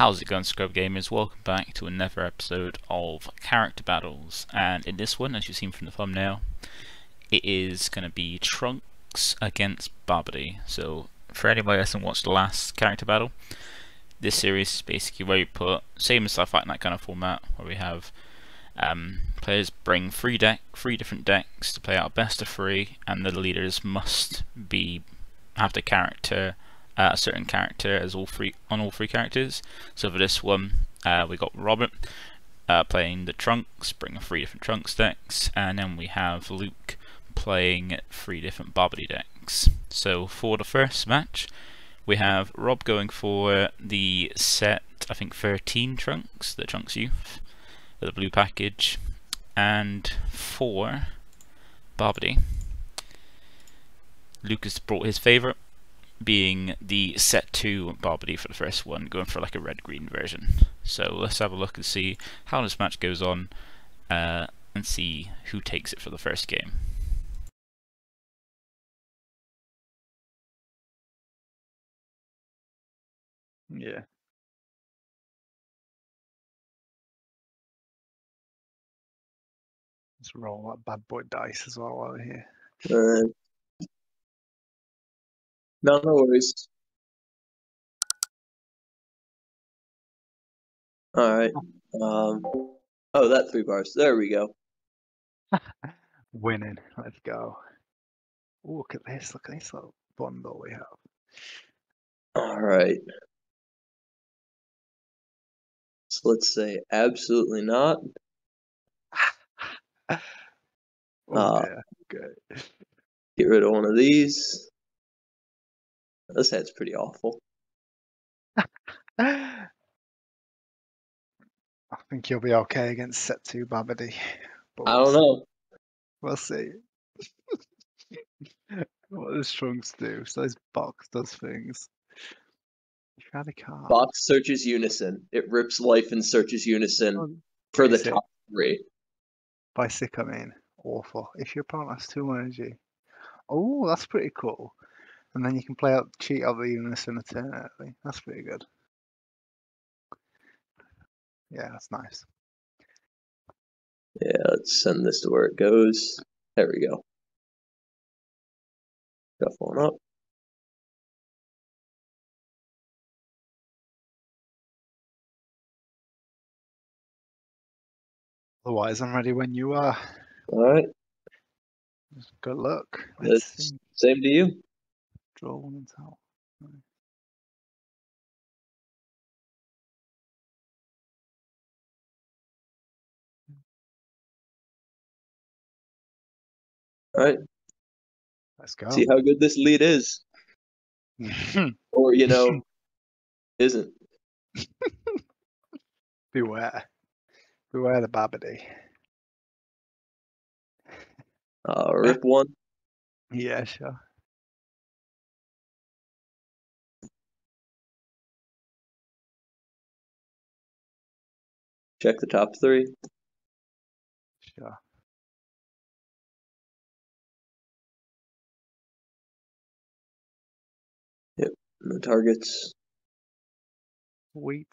How's it going Scrub Gamers? Welcome back to another episode of Character Battles and in this one, as you've seen from the thumbnail, it is going to be Trunks against Babidi. So for anybody who hasn't watched the last character battle, this series is basically where you put, same as Fight Night that kind of format, where we have um, players bring three deck, three different decks to play out best of three, and the leaders must be have the character uh, a certain character as all three on all three characters. So for this one, uh, we got Robert uh, playing the Trunks, bringing three different Trunks decks, and then we have Luke playing three different Babidi decks. So for the first match, we have Rob going for the set, I think 13 Trunks, the Trunks Youth, the blue package, and for Babidi. Lucas brought his favourite, being the set 2 Babidi for the first one, going for like a red-green version. So let's have a look and see how this match goes on, uh, and see who takes it for the first game. Yeah. Let's roll that bad boy dice as well while we're here. Uh, no, no worries. All right. Um. Oh, that three bars. There we go. Winning. Let's go. Ooh, look at this. Look at this little bundle we have. All right. So let's say absolutely not. Oh, Uh, yeah. Good. Get rid of one of these. This head's pretty awful. I think you'll be okay against set two Babidi. but I don't know. We'll see. what does Trunks do? So this box does things. You had a card. Box searches unison. It rips life and searches unison Oh, for the sick. top three. By sick, I mean awful. If your opponent has two energy. Oh, that's pretty cool. And then you can play out cheat out the a turn early. That's pretty good. Yeah, that's nice. Yeah, let's send this to where it goes. There we go. Shuffle one up. Otherwise, I'm ready when you are. All right. Good luck. Let's That's see. same to you. Draw one and tell. All right. Let's go. See how good this lead is, or you know, isn't. Beware. Beware the Babidi. Uh, rip one. Yeah, sure. Check the top three. Sure. And the targets. Wheat.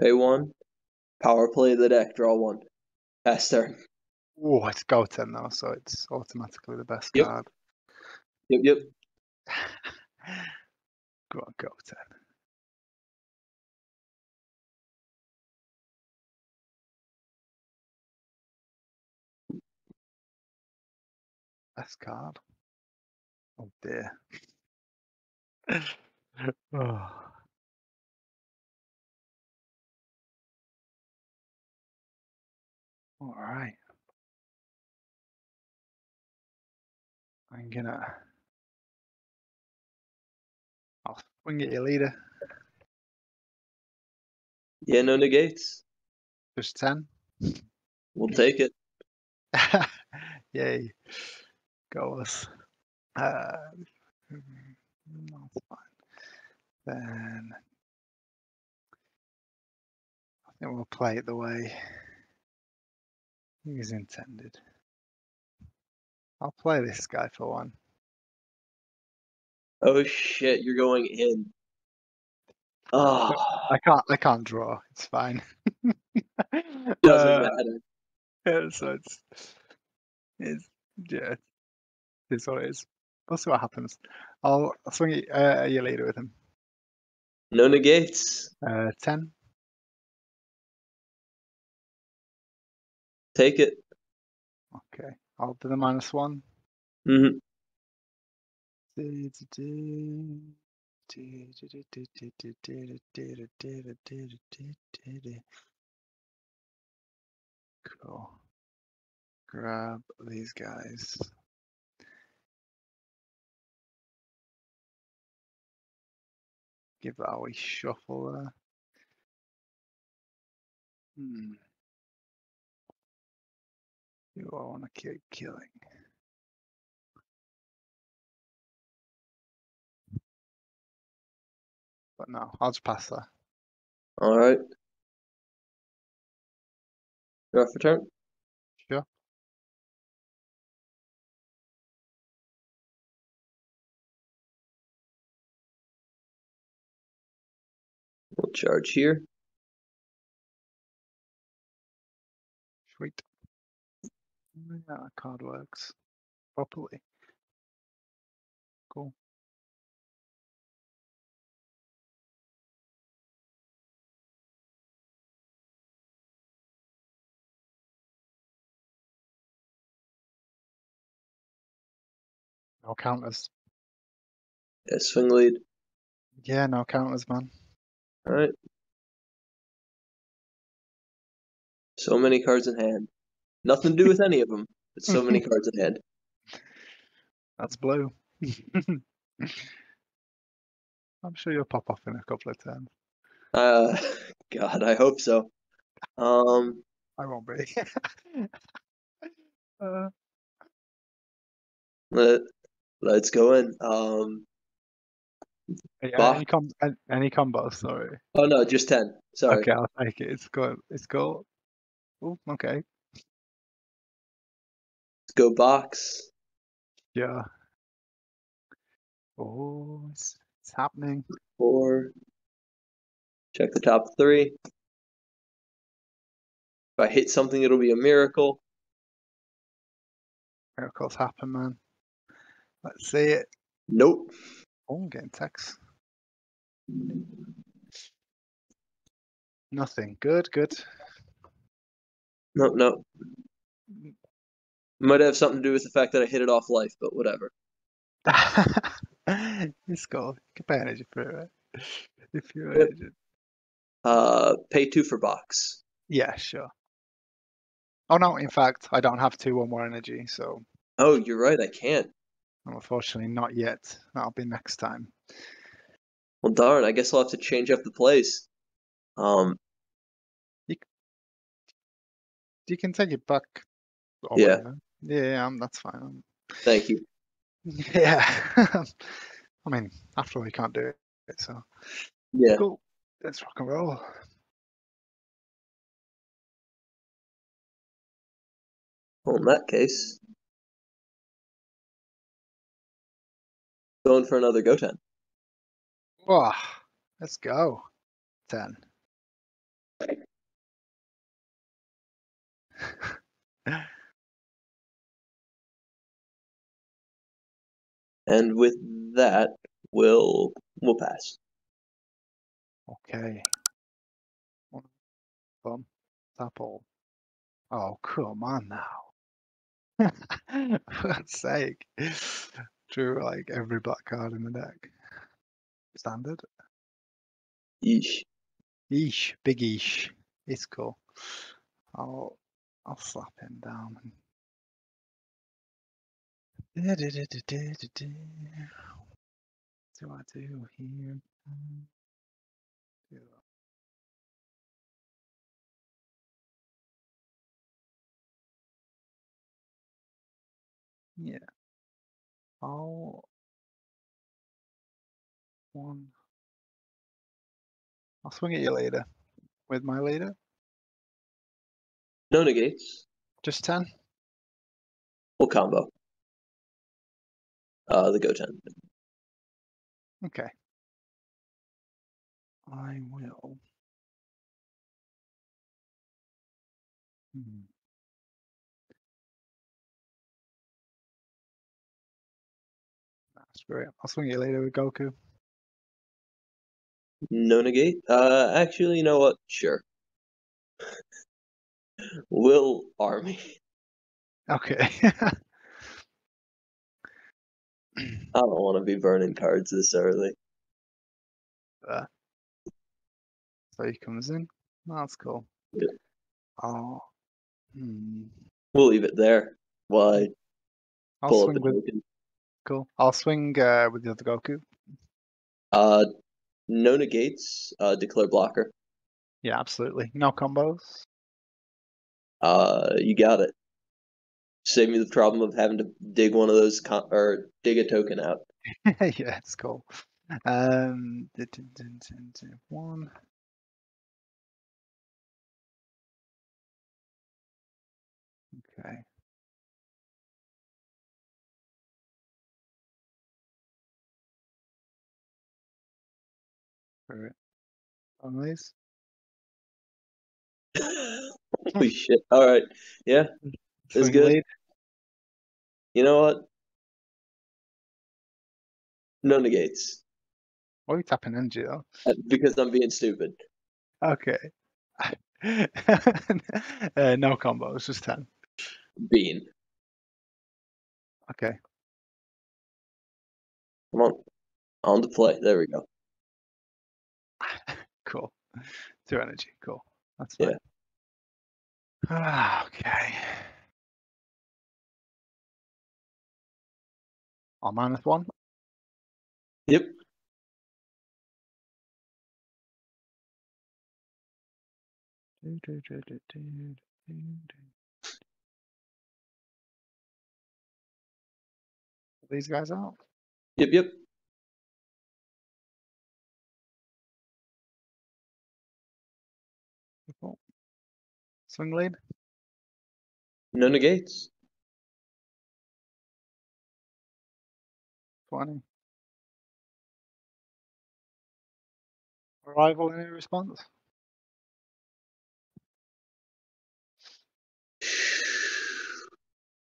Pay one. Power play the deck. Draw one. Pass turn. Oh, it's Goten though, so it's automatically the best Yep. card. Yep. Yep. Go on, Goten. Best card. Oh dear. oh. All right. I'm gonna. I'll swing at your leader. Yeah, no negates. Just 10. We'll take it. Yay. Go us. Uh, that's fine. Then I think we'll play it the way it was intended. I'll play this guy for one. Oh shit, you're going in. Oh, I can't. I can't draw. It's fine. doesn't Uh, matter. Yeah, so it's it's yeah, it's what it is. We'll see what happens. I'll, swing it uh, at your leader with him. No negates. Uh, ten. Take it. I'll do the minus one. hmm Cool. Grab these guys. Give that a wee shuffle there. Hmm. Do I want to keep killing? But no, I'll just pass that. All right. You're off for turn. Sure. We'll charge here. Yeah, that card works properly. Cool. No counters. Yeah, swing lead. Yeah, no counters, man. All right. So many cards in hand. Nothing to do with any of them, but so many cards ahead. That's blue. I'm sure you'll pop off in a couple of turns. Uh, God, I hope so. Um, I won't be. uh, let let's go in. Um, yeah, any, com- any combos, sorry. oh no, just ten. Sorry. Okay, I'll take it. It's good. It's cool. Oh, okay. Go box. Yeah. Oh, it's, it's happening. Four. Check the top three. If I hit something, it'll be a miracle. Miracles happen, man. Let's see it. Nope. Oh, I'm getting text. Nothing. Good, good. Nope, nope, mm, nope. Might have something to do with the fact that I hit it off life, but whatever. it's cool. You can pay energy for it, right? If you're Yep. agent. Uh, pay two for box. Yeah, sure. Oh no, in fact, I don't have two or more energy, so Oh, you're right. I can't. unfortunately not yet. That'll be next time. Well, darn. I guess I'll have to change up the plays. Um, You can take it back. Yeah. whatever. Yeah, yeah, um, that's fine. Um, thank you. Yeah. I mean, after all, you can't do it, so Yeah. cool. Let's rock and roll. Well, in that case, going for another Goten. Oh, let's go. Ten. And with that, we'll we'll pass. Okay. One, Bum. All. Oh, come on now. For God's sake. Drew like every black card in the deck. Standard. Yeesh. Eesh. Big eesh. It's cool. I'll I'll slap him down and Do I do here? Yeah. I'll one. I'll swing at you later. With my leader. No negates. Just ten. Full combo. Uh, the Goten. Okay. I will. Hmm. Nah, screw it. I'll swing you later with Goku. No negate. Uh, actually, you know what? Sure. Will army. Okay. I don't want to be burning cards this early. so he comes in. That's cool. Yeah. Oh. Hmm. We'll leave it there while I I'll pull swing with token. cool. I'll swing uh, with the other Goku. Uh, no negates. Uh, declare blocker. Yeah, absolutely. No combos. Uh, you got it. Save me the problem of having to dig one of those con- or dig a token out. yeah, it's cool. Um, one. Okay. On these. Holy shit! All right, yeah. It's good. You know what? No negates Why are you tapping energy though? Because I'm being stupid. Okay. uh, no combos, just 10. Bean. Okay. Come on. On the play. There we go. Cool. Two energy. Cool. That's Yeah. Ah, okay. I'll minus one. Yep. These guys out. Yep. Yep. Cool. Swing lead. No negates. 20. Arrival any response?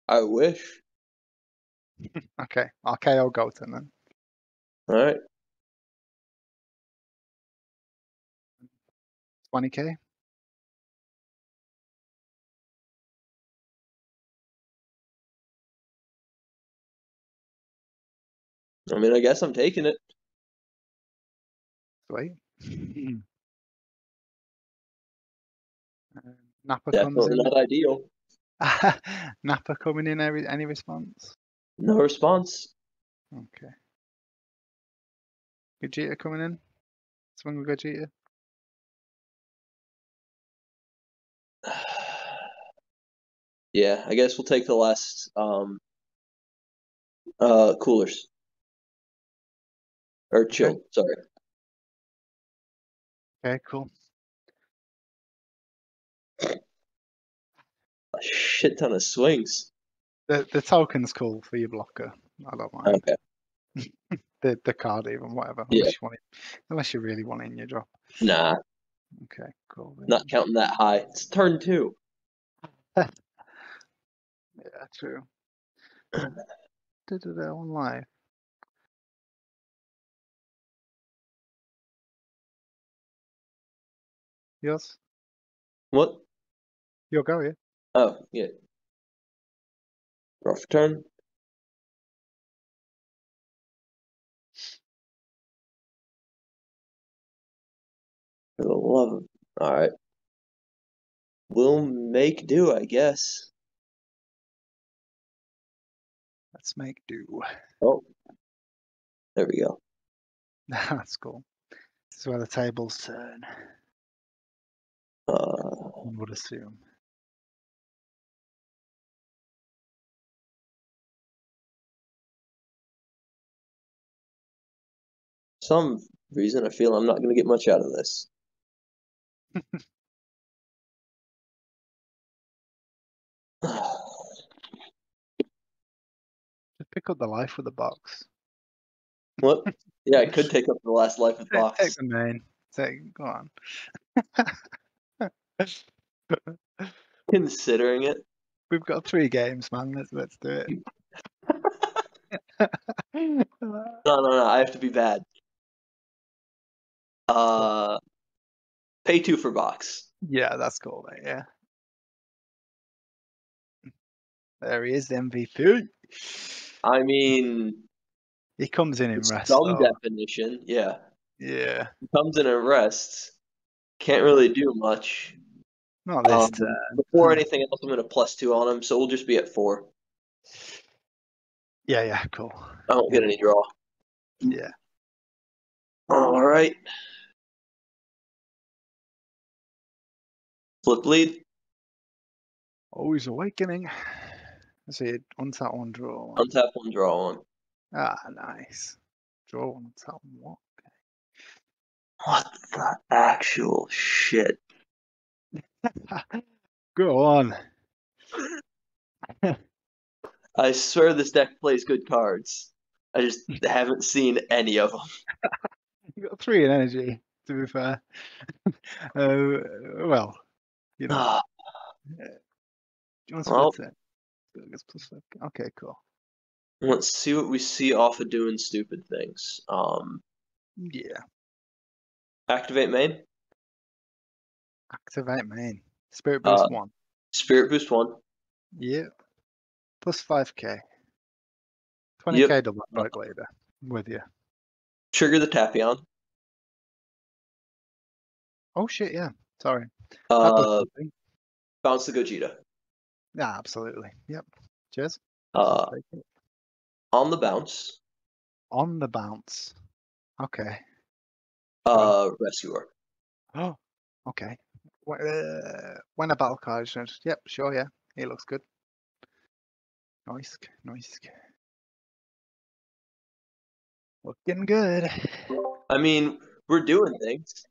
I wish. Okay, Okay, I'll KO Goten then. All right. 20k. I mean, I guess I'm taking it. Sweet. Nappa comes Definitely in. not ideal. Nappa coming in. Any, any response? No response. Okay. Vegeta coming in. Swing with Vegeta. yeah, I guess we'll take the last um uh coolers. Or chill, sorry. Okay, cool. A shit ton of swings. The the token's cool for your blocker. I don't mind. Okay. The the card even whatever. Yeah. Unless you want it, unless you really want it in your drop. Nah, Okay, cool. then. not counting that high. It's turn two. Yeah, true. Did it on live. Yours? What? Your go, yeah. Oh, yeah. Rough turn. For the love of alright. We'll make do, I guess. Let's make do. Oh, there we go. That's cool. This is where the tables turn. Uh, One would assume. some reason I feel I'm not going to get much out of this. Just pick up the life with the box. what? Yeah, I could take up the last life of the Take, take box. the main. Take, go on. Considering it. We've got three games, man. Let's let's do it. No, no, no. I have to be bad. Uh, pay two for box. yeah, that's cool, mate. Yeah. There he is, the MVP. I mean, He comes in in rest. some definition. Yeah, Yeah. he comes in and rests. Can't really do much. Not this Um. Before Hmm. anything else, I'm going to plus two on him, so we'll just be at four. Yeah, yeah, cool. I won't get any draw. Yeah. All right. Flip lead. Always awakening. Let's see, untap one, draw one. Untap one, draw one. Ah, nice. Draw one, untap one. What the actual shit? Go on. I swear this deck plays good cards. I just haven't seen any of them. You got three in energy, to be fair. uh, well, you know. Ah, Do you want to split it? I guess plus five. Okay, cool. let's see what we see off of doing stupid things. Um, Yeah. activate main, Activate main. Spirit boost Uh, one. spirit boost one. Yeah. Plus 5k. 20k Yep. double strike later. With you. Trigger the Tapion. Oh shit, yeah. Sorry. Uh, bounce the Gogeta. Yeah, absolutely. Yep. Cheers. Uh, on the bounce. On the bounce. Okay. Uh, rescuer. Oh, okay. Uh, when a battle card is. Yep, sure, yeah. He looks good. Nice, nice. Looking good. I mean, we're doing things.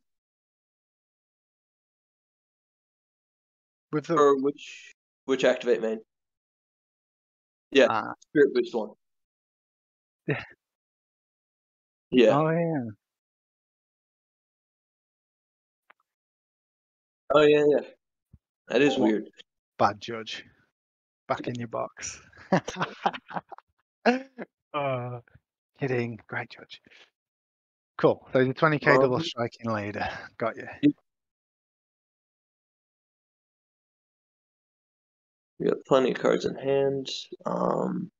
With the Or which which activate main? Yeah, ah, spirit boost one. Yeah. Yeah. oh yeah. Oh yeah, yeah. That is weird. Bad judge. Back in your box. uh, kidding. Great judge. Cool. So the 20k double Um, striking later. Got you. We got plenty of cards in hand. Um,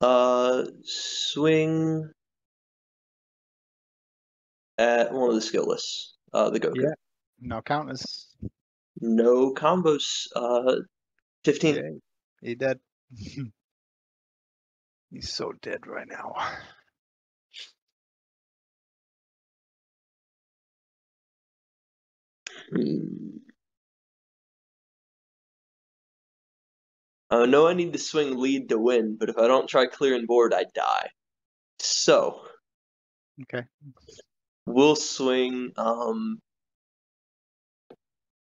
uh, swing at one of the skill lists. Uh, the Goku. Yeah. No counters. No combos. Uh, fifteen. Yeah. He dead. He's so dead right now. Hmm. I know I need to swing lead to win, but if I don't try clearing board, I die. So Okay. We'll swing um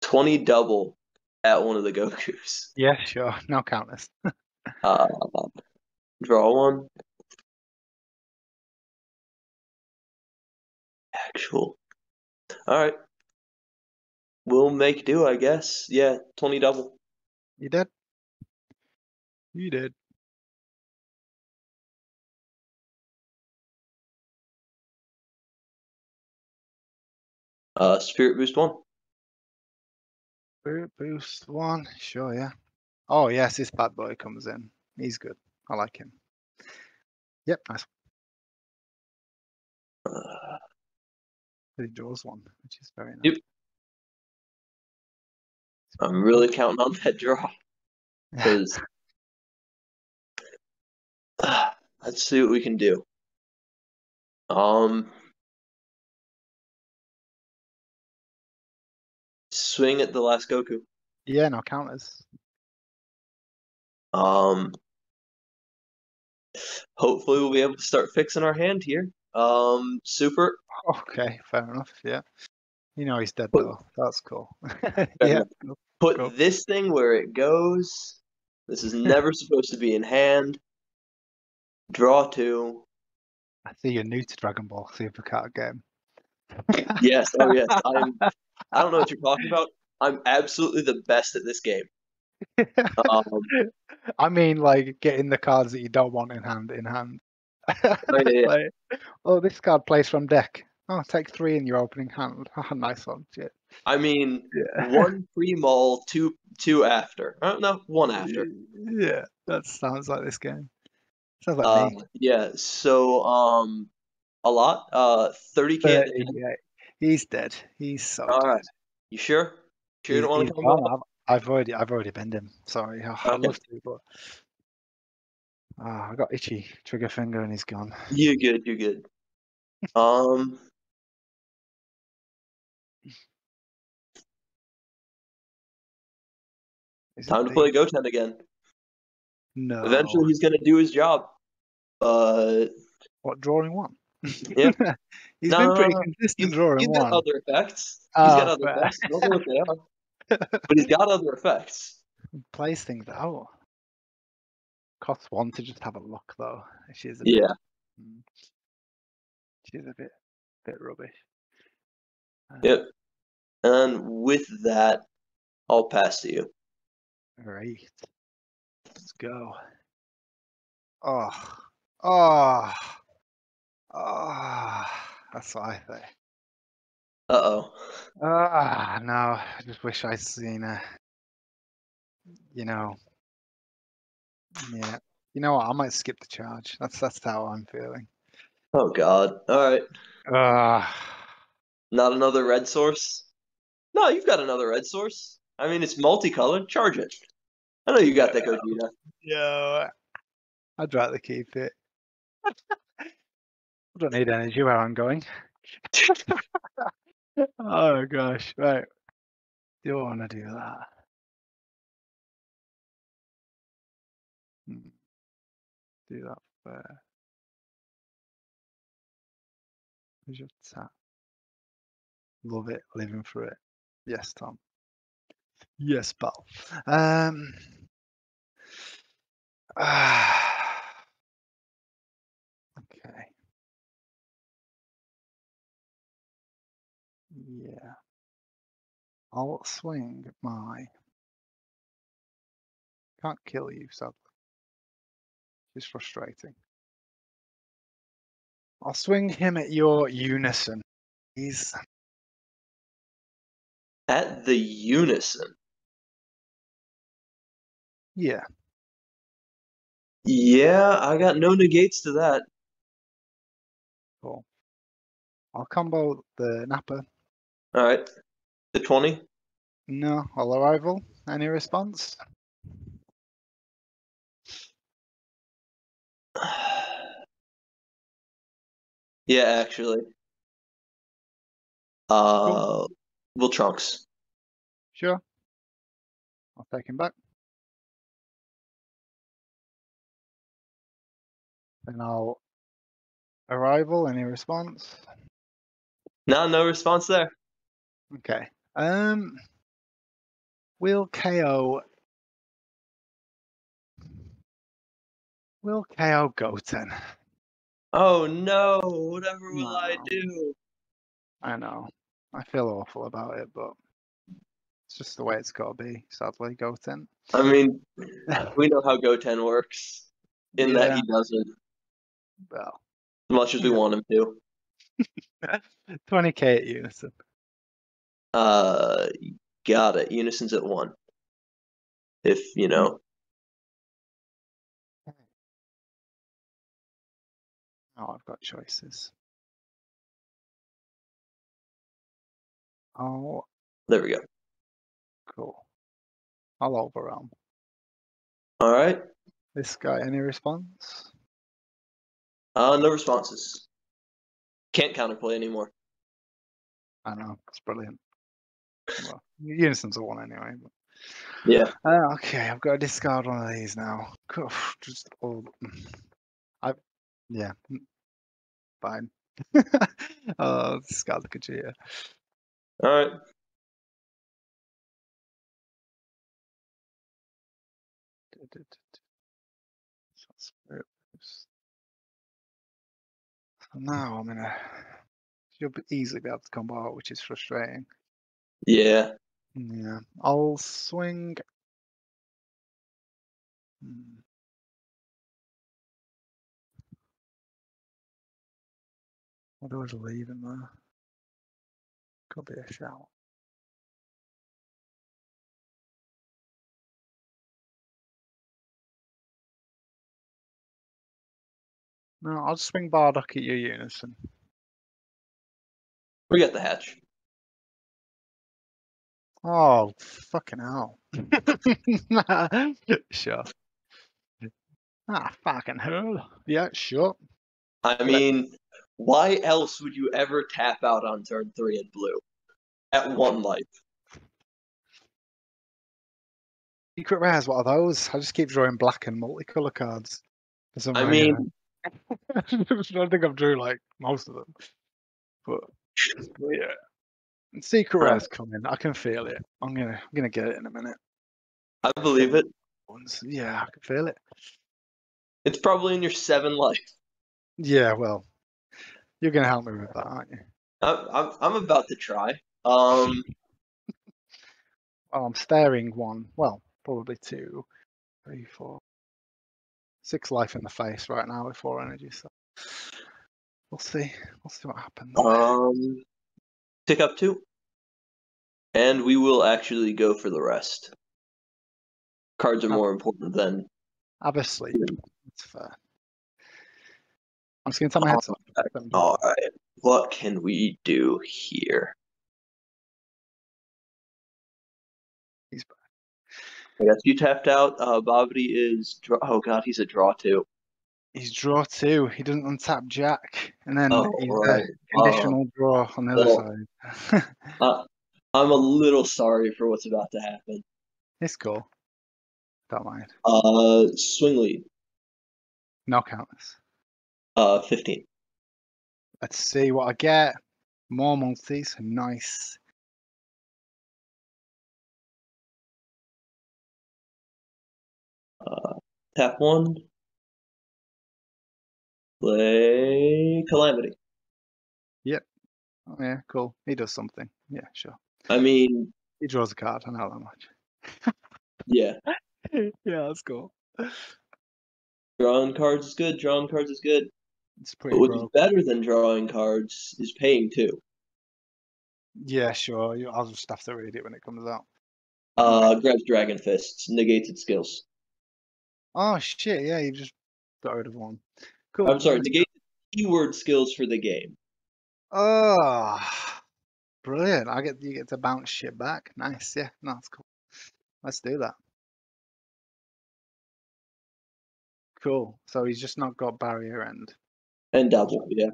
20 double at one of the Gokus. Yeah, sure. No counters. Uh, draw one. Actual. All right. We'll make do, I guess. Yeah, 20 double. You did. You did. Uh, Spirit Boost one. Spirit boost one. Sure, yeah. Oh yes, this bad boy comes in. He's good. I like him. Yep, nice. Uh, He draws one, which is very nice. Yep. I'm really counting on that draw because let's see what we can do. Um, swing at the last Goku. Yeah, no counters. Um, hopefully we'll be able to start fixing our hand here. Um, super. Okay, fair enough. Yeah. You know he's dead But- though. That's cool. Yeah. cool. Put Go. this thing where it goes. This is never supposed to be in hand. Draw two. I see you're new to Dragon Ball Supercard game. Yes, oh yes. I'm. I don't know what you're talking about. I'm absolutely the best at this game. Um, I mean, like getting the cards that you don't want in hand in hand. yeah, yeah. Like, oh, this card plays from deck. Oh, take three in your opening hand. Oh, nice one. Shit. I mean, Yeah. one pre-mull, two two after. Uh, no, one after. Yeah, that sounds like this game. Sounds like Uh, me. yeah. So um, a lot. Uh, thirty k. yeah. He's dead. He's so All dead. right. You sure? Sure you don't want to come back? I've, I've already, I've already bend him. Sorry, I- I'd Okay. love to, but ah, I got itchy trigger finger and he's gone. You're good. You're good. Um. Is Time to play Goten again. No. Eventually, he's gonna do his job. But What drawing one? Yeah. he's No, been pretty no. consistent he's, drawing he's one. got other effects. He's Ah, got other effects. Don't know what they are, but he's got other effects. Plays things out. Costs one to just have a look though. She's a Yeah. bit, mm, she's a bit, bit rubbish. Uh, Yep. And with that, I'll pass to you. Great. Let's go. Oh, oh, oh. That's what I say. Uh oh. Ah, no. I just wish I'd seen a. You know. Yeah. You know what? I might skip the charge. That's that's how I'm feeling. Oh God. All right. Ah, Not another red source. No, you've got another red source. I mean, it's multicolored. Charge it. I know you got that, Gogeta. yo. I'd rather keep it. I don't need energy where I'm going. oh gosh, right. Do I want to do that? Hmm. Do that first. Where's your tap? Love it, living through it. Yes, Tom. Yes, pal. Um. okay. Yeah. I'll swing my. Can't kill you, sadly. It's frustrating. I'll swing him at your unison. He's At the unison. yeah. Yeah, I got no negates to that. Cool. I'll combo the Nappa. All right. The 20. No, I'll arrival. Any response? yeah, actually. Uh, Will Trunks. Sure. I'll take him back. Then I'll arrival. Any response? No, no response there. Okay. Um. Will KO. Will KO Goten? Oh no, whatever will I do? I know. I feel awful about it, but it's just the way it's got to be. Sadly, Goten. I mean, we know how Goten works. In that he doesn't, well, as much as we Yeah. want him to. 20k at unison. Uh, got it. Unison's at one. If you know, Oh, I've got choices. Oh, there we go. cool. I'll overwhelm. All right. This guy, any response? Uh, no responses. Can't counterplay anymore. I know, it's brilliant. Well, Unison's a one anyway. But... Yeah. Uh, okay, I've got to discard one of these now. Just all. I, yeah, mm, fine. oh, discard the Kajita. All right. So spirit boost. So now I'm gonna. You'll easily be able to combo out, which is frustrating. Yeah. Yeah, I'll swing. Hmm. What do I leave in there? Could be a shout. No, I'll swing Bardock at you, unison. We got the hatch. Oh, fucking hell. sure. Ah, fucking hell. Yeah, sure. I mean, why else would you ever tap out on turn three in blue at one life? Secret rares, what are those? I just keep drawing black and multicolour cards. I reason. mean, I don't think I've drew like most of them. But, but yeah. Secret Right. rares coming. I can feel it. I'm gonna I'm gonna get it in a minute. I believe it. Once yeah, I can feel it. It's probably in your seven life. Yeah, well. You're gonna help me with that, aren't you? I'm, I'm, I'm about to try. Um, Oh, I'm staring one. Well, probably two, three, four, six life in the face right now with four energy. So we'll see. We'll see what happens. um, pick up two, and we will actually go for the rest. Cards are more important than. obviously. That's fair. I'm just gonna tell my head. Alright. All right, what can we do here? He's back. I guess you tapped out. Uh, Babidi is. Draw- oh God, he's a draw too. He's draw two. He doesn't untap Jack, and then Oh, he's right. a conditional draw on the other Oh. side. Uh, I'm a little sorry for what's about to happen. it's cool. Don't mind. Uh, swing lead. No counters. Uh, 15. Let's see what I get. More multis. Nice. Uh, tap one. Play Calamity. Yep. Oh, yeah, cool. He does something. Yeah, sure. I mean, He draws a card. I know that much. yeah. yeah, that's cool. Drawing cards is good. Drawing cards is good. It's pretty. But what is better than drawing cards is paying too. Yeah, sure. I'll just have to read it when it comes out. Uh, grabs Dragon Fists, negates its skills. Oh shit! Yeah, you just got rid of one. Cool. I'm sorry, negates keyword skills for the game. Oh, brilliant! I get you get to bounce shit back. Nice. Yeah, no, that's cool. Let's do that. Cool. So he's just not got barrier end. And double, yeah.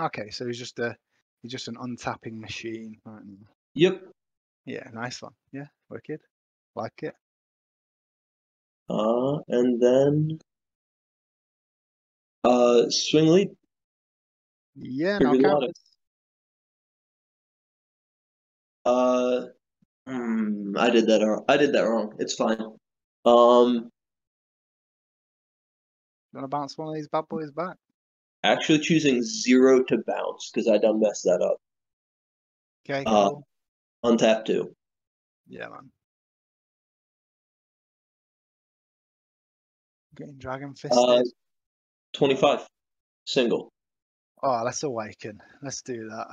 Okay, so he's just a he's just an untapping machine right. Yep. Yeah, nice one. Yeah, wicked. Like it. Uh, and then uh, swing lead. Yeah, Pretty no counters. Uh, hmm, I did that. wrong. I did that wrong. It's fine. Um, You wanna bounce one of these bad boys back? actually choosing zero to bounce because I done messed that up. Okay, Uh, cool. Untap two. Yeah, man. Getting dragon fist. Uh, 25. Single. oh, let's awaken. Let's do that.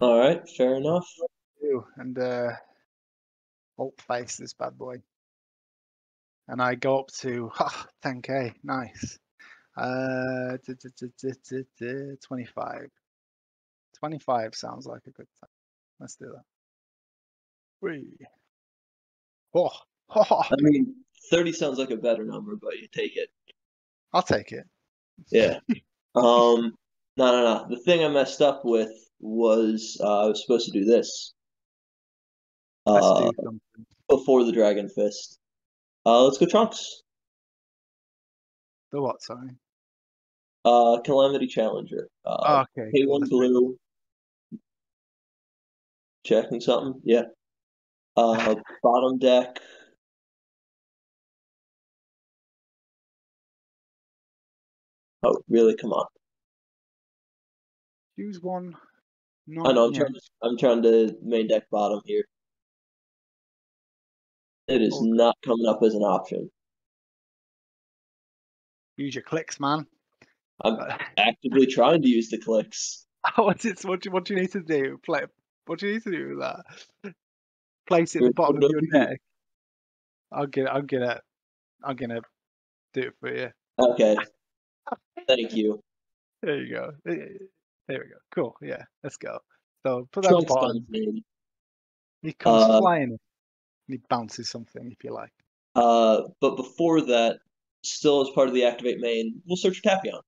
All right, fair enough. Ooh, and uh, alt face this bad boy. And I go up to ha, 10k. Nice. Uh, d- d- d- d- d- d- 25. 25 sounds like a good time. Let's do that. Three. Oh, oh, I mean, 30 sounds like a better number, but you take it. I'll take it. Yeah. Um, no, no, no. The thing I messed up with was uh, I was supposed to do this uh, before the Dragon Fist. Uh, let's go Trunks. The what? Sorry. Uh, Calamity Challenger. Uh, Oh, okay. pay cool, one let's do blue. Checking something? Yeah. Uh, bottom deck. Oh, really? Come on. Choose one. I know. I'm trying. To, I'm trying to main deck bottom here. It is Okay. not coming up as an option. use your clicks, man. I'm actively trying to use the clicks. What's it? What do, what do you need to do? Play. What do you need to do with that? Place it at the bottom of your you. deck. I'll get. I'll get it. I'm gonna do it for you. Okay. Thank you. There you go. Eh, There we go. Cool. Yeah. Let's go. So put that at the Trunks bottom. comes in. He comes Uh, flying. He bounces something if you like. Uh, but before that, still as part of the activate main, we'll search for Tapion.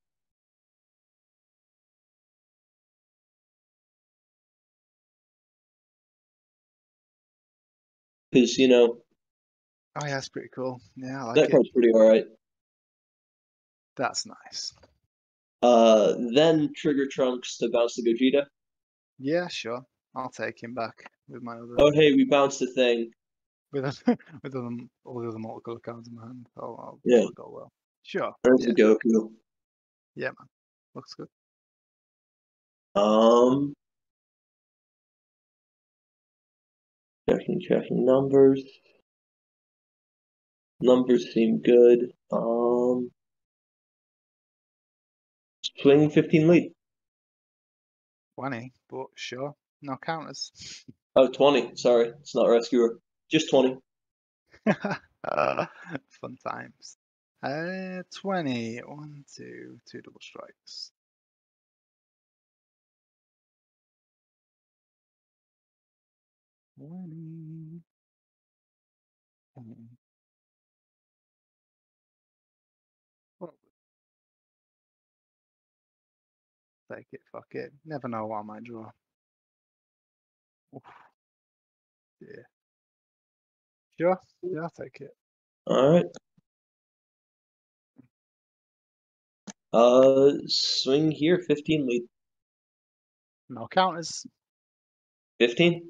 Because, you know, Oh yeah, that's pretty cool. Yeah, I like that it. card's pretty alright. That's nice. Uh, then trigger Trunks to bounce the Gogeta. Yeah, sure. I'll take him back with my other Oh, hey, we bounced the thing. With with other, all the other multicolor cards in my hand. Oh, I'll, Yeah. that'll go well. Sure. There's Yeah, the Goku. Yeah, man. looks good. Um, checking, checking numbers. Numbers seem good. Um, swing 15 lead. Twenty, but sure. No counters. Oh, 20. Sorry, it's not rescuer. Just 20. uh, fun times. Uh, 20. One, two, two double strikes. Twenty. Take it, fuck it. Never know what I might draw. Oof. Yeah. Sure. Yeah, I'll take it. All right. Uh, swing here, 15 lead. No counters. 15?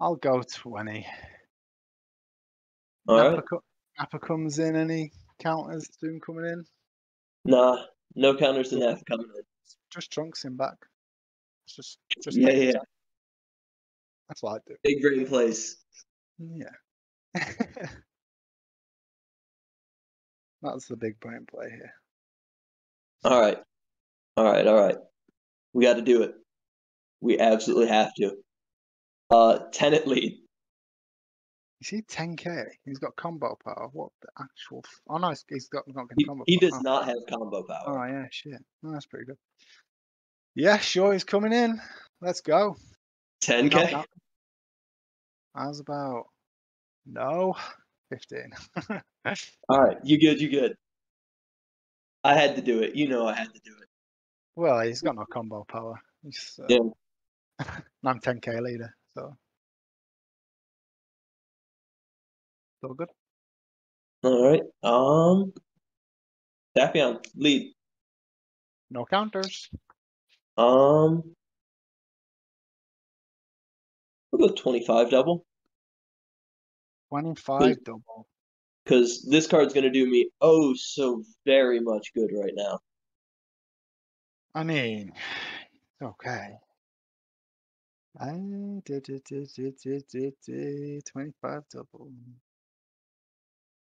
I'll go 20. All Nappa, right. co- Nappa comes in. Any counters soon coming in? Nah, no counters in that coming in. Just trunks him back. It's Just, just Yeah, yeah. time. That's what I do. Big brain plays. Yeah. That's the big brain play here. All right. All right, all right. We got to do it. We absolutely have to. Uh, tenant lead. You see, 10k. He's got combo power. What the actual? F- oh no, he's, got not He, combo. he does Oh. not have combo power. Oh yeah, shit. That's pretty good. Yeah, sure, he's coming in. Let's go. No, 10k? no. About no? 15. All right, you good, you good. I had to do it. You know I had to do it. well, he's got no combo power. He's, uh, Yeah. I'm 10k leader, so. Still good. All right. Um, Tapion, lead. No counters. Um, we'll go 25 double 25 double. because this card's going to do me oh so very much good right now. I mean, okay. I did, did, did, did, did, did, did, 25 double.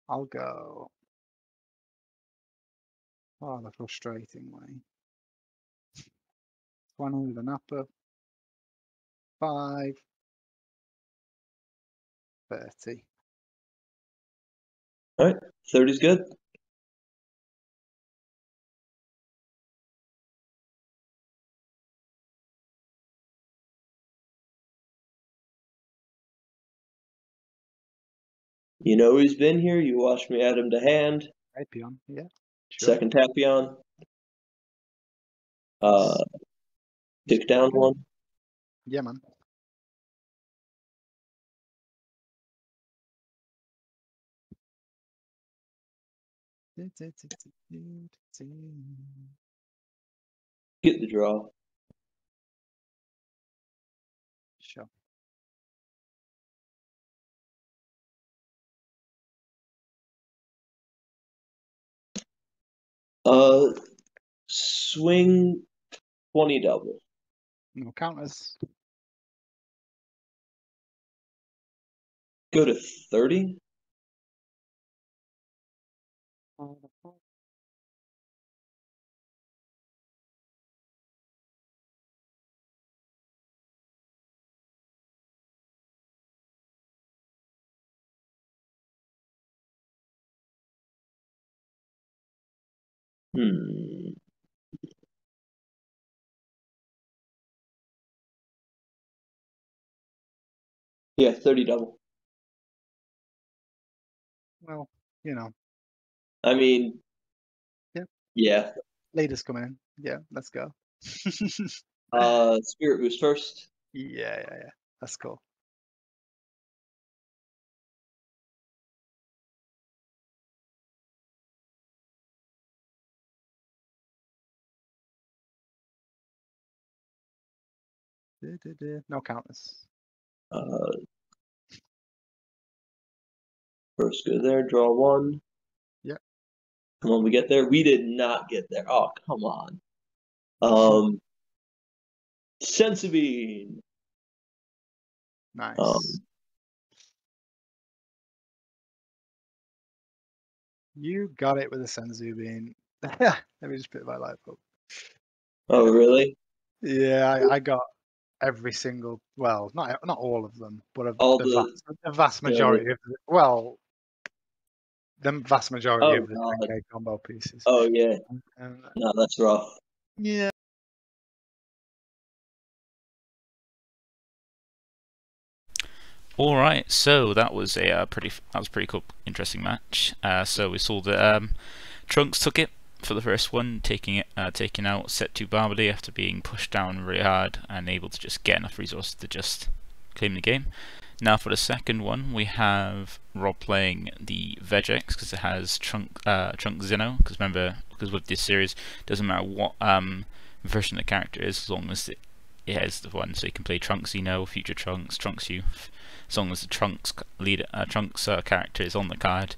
I'll go. Oh, the frustrating way. 20 with an upper. 5. 30. All right, 30 is good. You know who's been here. You watched me add him to hand. Tapion, yeah. Sure. Second Tapion. Uh, dick down one. Yeah, man. Get the draw. Sure. Uh, swing twenty double. No counters. Go to thirty. Hmm. Yeah, thirty double. Well, you know, I mean, Yeah. yeah. Latest command. Yeah, let's go. Uh, Spirit Boost first. yeah, yeah, yeah. That's cool. No counters. Uh, first go there, draw one. Come on, we get there. We did not get there. Oh, come on. Um, Senzu Bean. Nice. Um, you got it with a Senzu bean. Let me just put my life up. Oh, really? Yeah, I, I got every single. Well, not not all of them, but a, All the, the- vast, the vast yeah, majority of. The, well, the vast majority Oh, of the God. 10k combo pieces. Oh, yeah. And, No, that's rough. yeah. All right, so that was a uh, pretty that was a pretty cool, interesting match. Uh, so we saw that um, Trunks took it for the first one, taking it, uh, taking out Set Two Babidi after being pushed down really hard and able to just get enough resources to just claim the game. Now for the second one, we have Rob playing the Vegeks because it has Trunk uh, Trunk Xeno. Because remember, because with this series, doesn't matter what um, version the character is, as long as it, it has the one. So you can play Trunks Xeno, Future Trunks, Trunks Youth as long as the Trunks leader, uh, Trunks uh, character is on the card,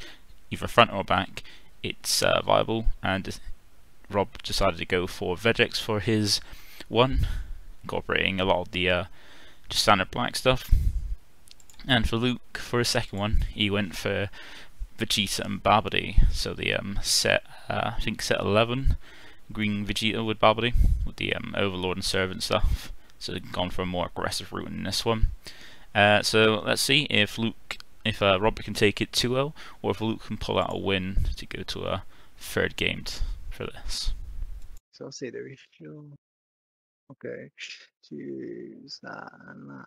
either front or back, it's uh, viable. And Rob decided to go for Vegeks for his one, incorporating a lot of the uh, just standard black stuff. And for Luke, for his second one, he went for Vegeta and Babidi. So the um, set, uh, I think set 11, green Vegeta with Babidi, with the um, Overlord and Servant stuff. So they've gone for a more aggressive route in this one. Uh, so let's see if Luke, if uh, Rob can take it 2-0, or if Luke can pull out a win to go to a third game for this. So I'll see the ratio. Okay. Choose that and that.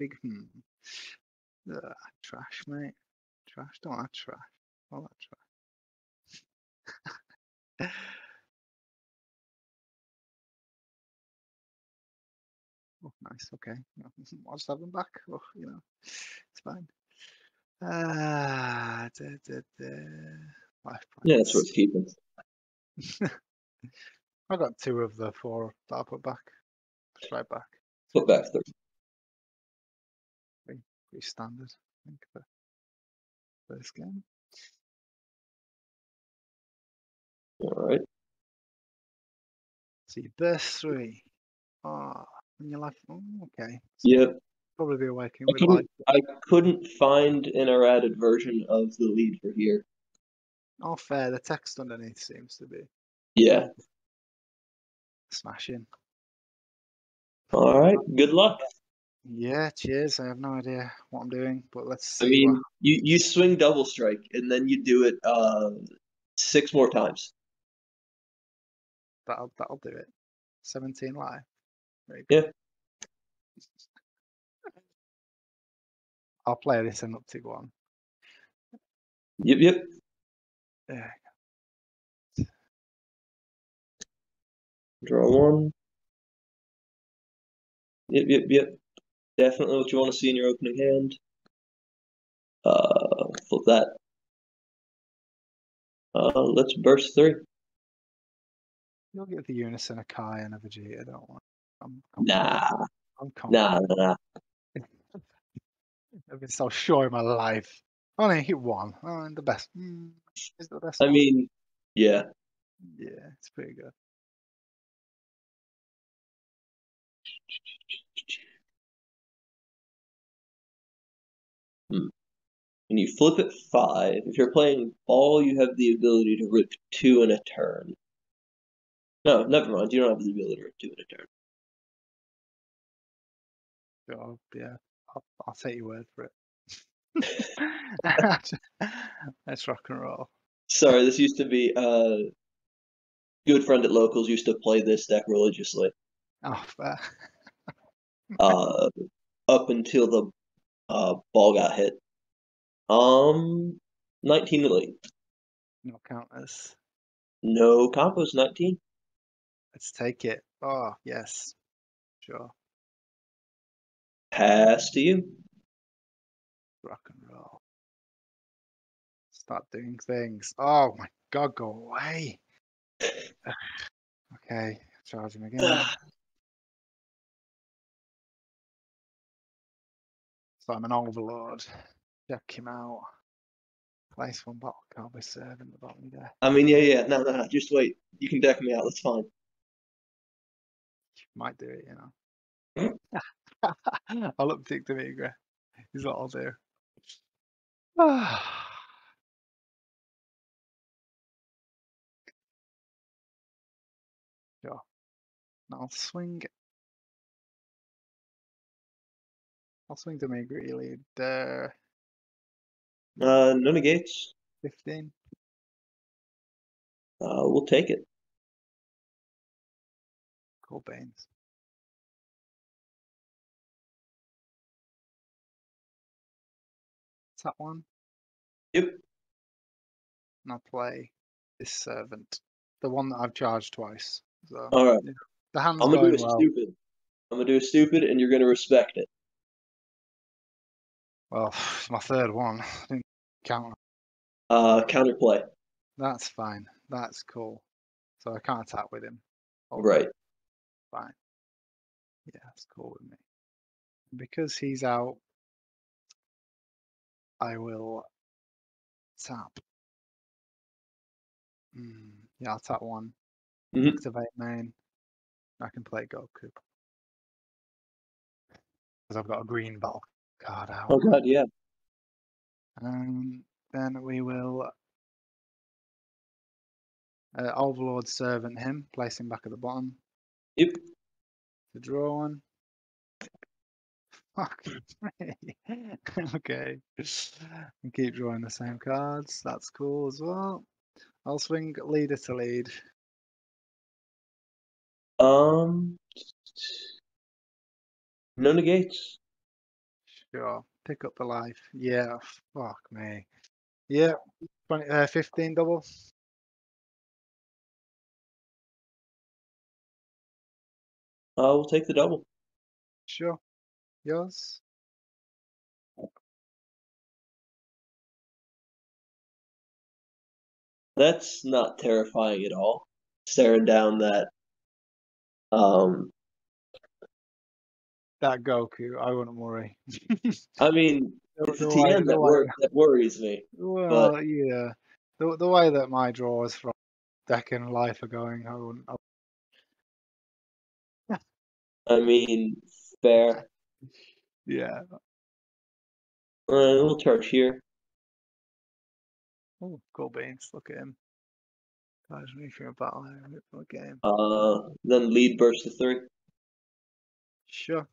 Big hmm. Ugh, trash, mate. Trash. Don't want trash. All that trash. oh, nice. Okay. I'll just have them back. Oh, you know, it's fine. Ah, da, da, da. Yeah, that's worth keeping. I got two of the four that I put back. Right back. Put back. Pretty standard, I think, for for this game. All right. See, burst three. Ah, and you're like, oh, okay. Yep. Probably be awakening I couldn't, I couldn't find an errated version of the lead for here. oh, fair. The text underneath seems to be Yeah. smashing. All right. Good luck. Yeah, cheers. I have no idea what I'm doing, but let's see. I what- mean, you you swing double strike and then you do it uh six more times. that'll that'll do it. 17 live. Very Yeah. I'll play this synoptic one. Yep, yep. Yeah. Draw one. Yep, yep, yep. Definitely what you want to see in your opening hand. Uh, flip that. Uh, let's burst three. You'll get the Unison, a Kai, and a Vegeta. Don't want. I'm, I'm Nah, I'm confident. nah, nah, nah. I've been so sure in my life. Only hit one. Oh, and the best. Mm, is the best? I one? mean, yeah. yeah, it's pretty good. When you flip it five, if you're playing ball, you have the ability to rip two in a turn. No, never mind. You don't have the ability to rip two in a turn. Sure, yeah, I'll, I'll take your word for it. Let's rock and roll. Sorry, this used to be uh good friend at locals used to play this deck religiously. Oh, fair. Uh up until the uh ball got hit. Um nineteen to lead. No counters. No combos, nineteen. Let's take it. Oh, yes. Sure. Pass to you. Rock and roll. Start doing things. Oh my god, go away. okay, charge him again. So I'm an overlord. Check him out. Place one bottle can't be serving the bottom there. I mean yeah, yeah, no, no, no, just wait. You can deck me out, that's fine. Might do it, you know. I'll uptick the Migra. Is what I'll do. sure. I'll swing. I'll swing to make really there. Uh no negates. 15. Uh we'll take it. Cool Banes. Tap one. Yep. And I'll play this servant. The one that I've charged twice. So Alright. the hand's I'm gonna do a well. stupid. I'm gonna do a stupid and you're gonna respect it. Well, it's my third one. I didn't count. Uh counterplay. That's fine. That's cool. So I can't attack with him. Oh, Right. Fine. Yeah, that's cool with me. Because he's out, I will tap. Mm, yeah, I'll tap one. Mhm. Activate main. I can play Goku. Because I've got a green battle card out. Oh god, yeah. Um, then we will uh, Overlord Servant him, place him back at the bottom Yep. to draw one. Fuck me. okay. And keep drawing the same cards. That's cool as well. I'll swing leader to lead. Um no negates. Sure. Pick up the life. Yeah. Fuck me. Yeah. 20, uh, 15 double. Uh we'll take the double. Sure. Yours. That's not terrifying at all. Staring down that um That Goku. I wouldn't worry. I mean The- it's the the way- the that, wor- that worries me. Well, yeah. The the way that my draws from deck and life are going, I wouldn't. I, I mean fair. yeah. Uh, we'll charge here. Oh, cool beans. Look at him. Guys, me for a battle here. Look at. Uh then lead burst to three. Sure.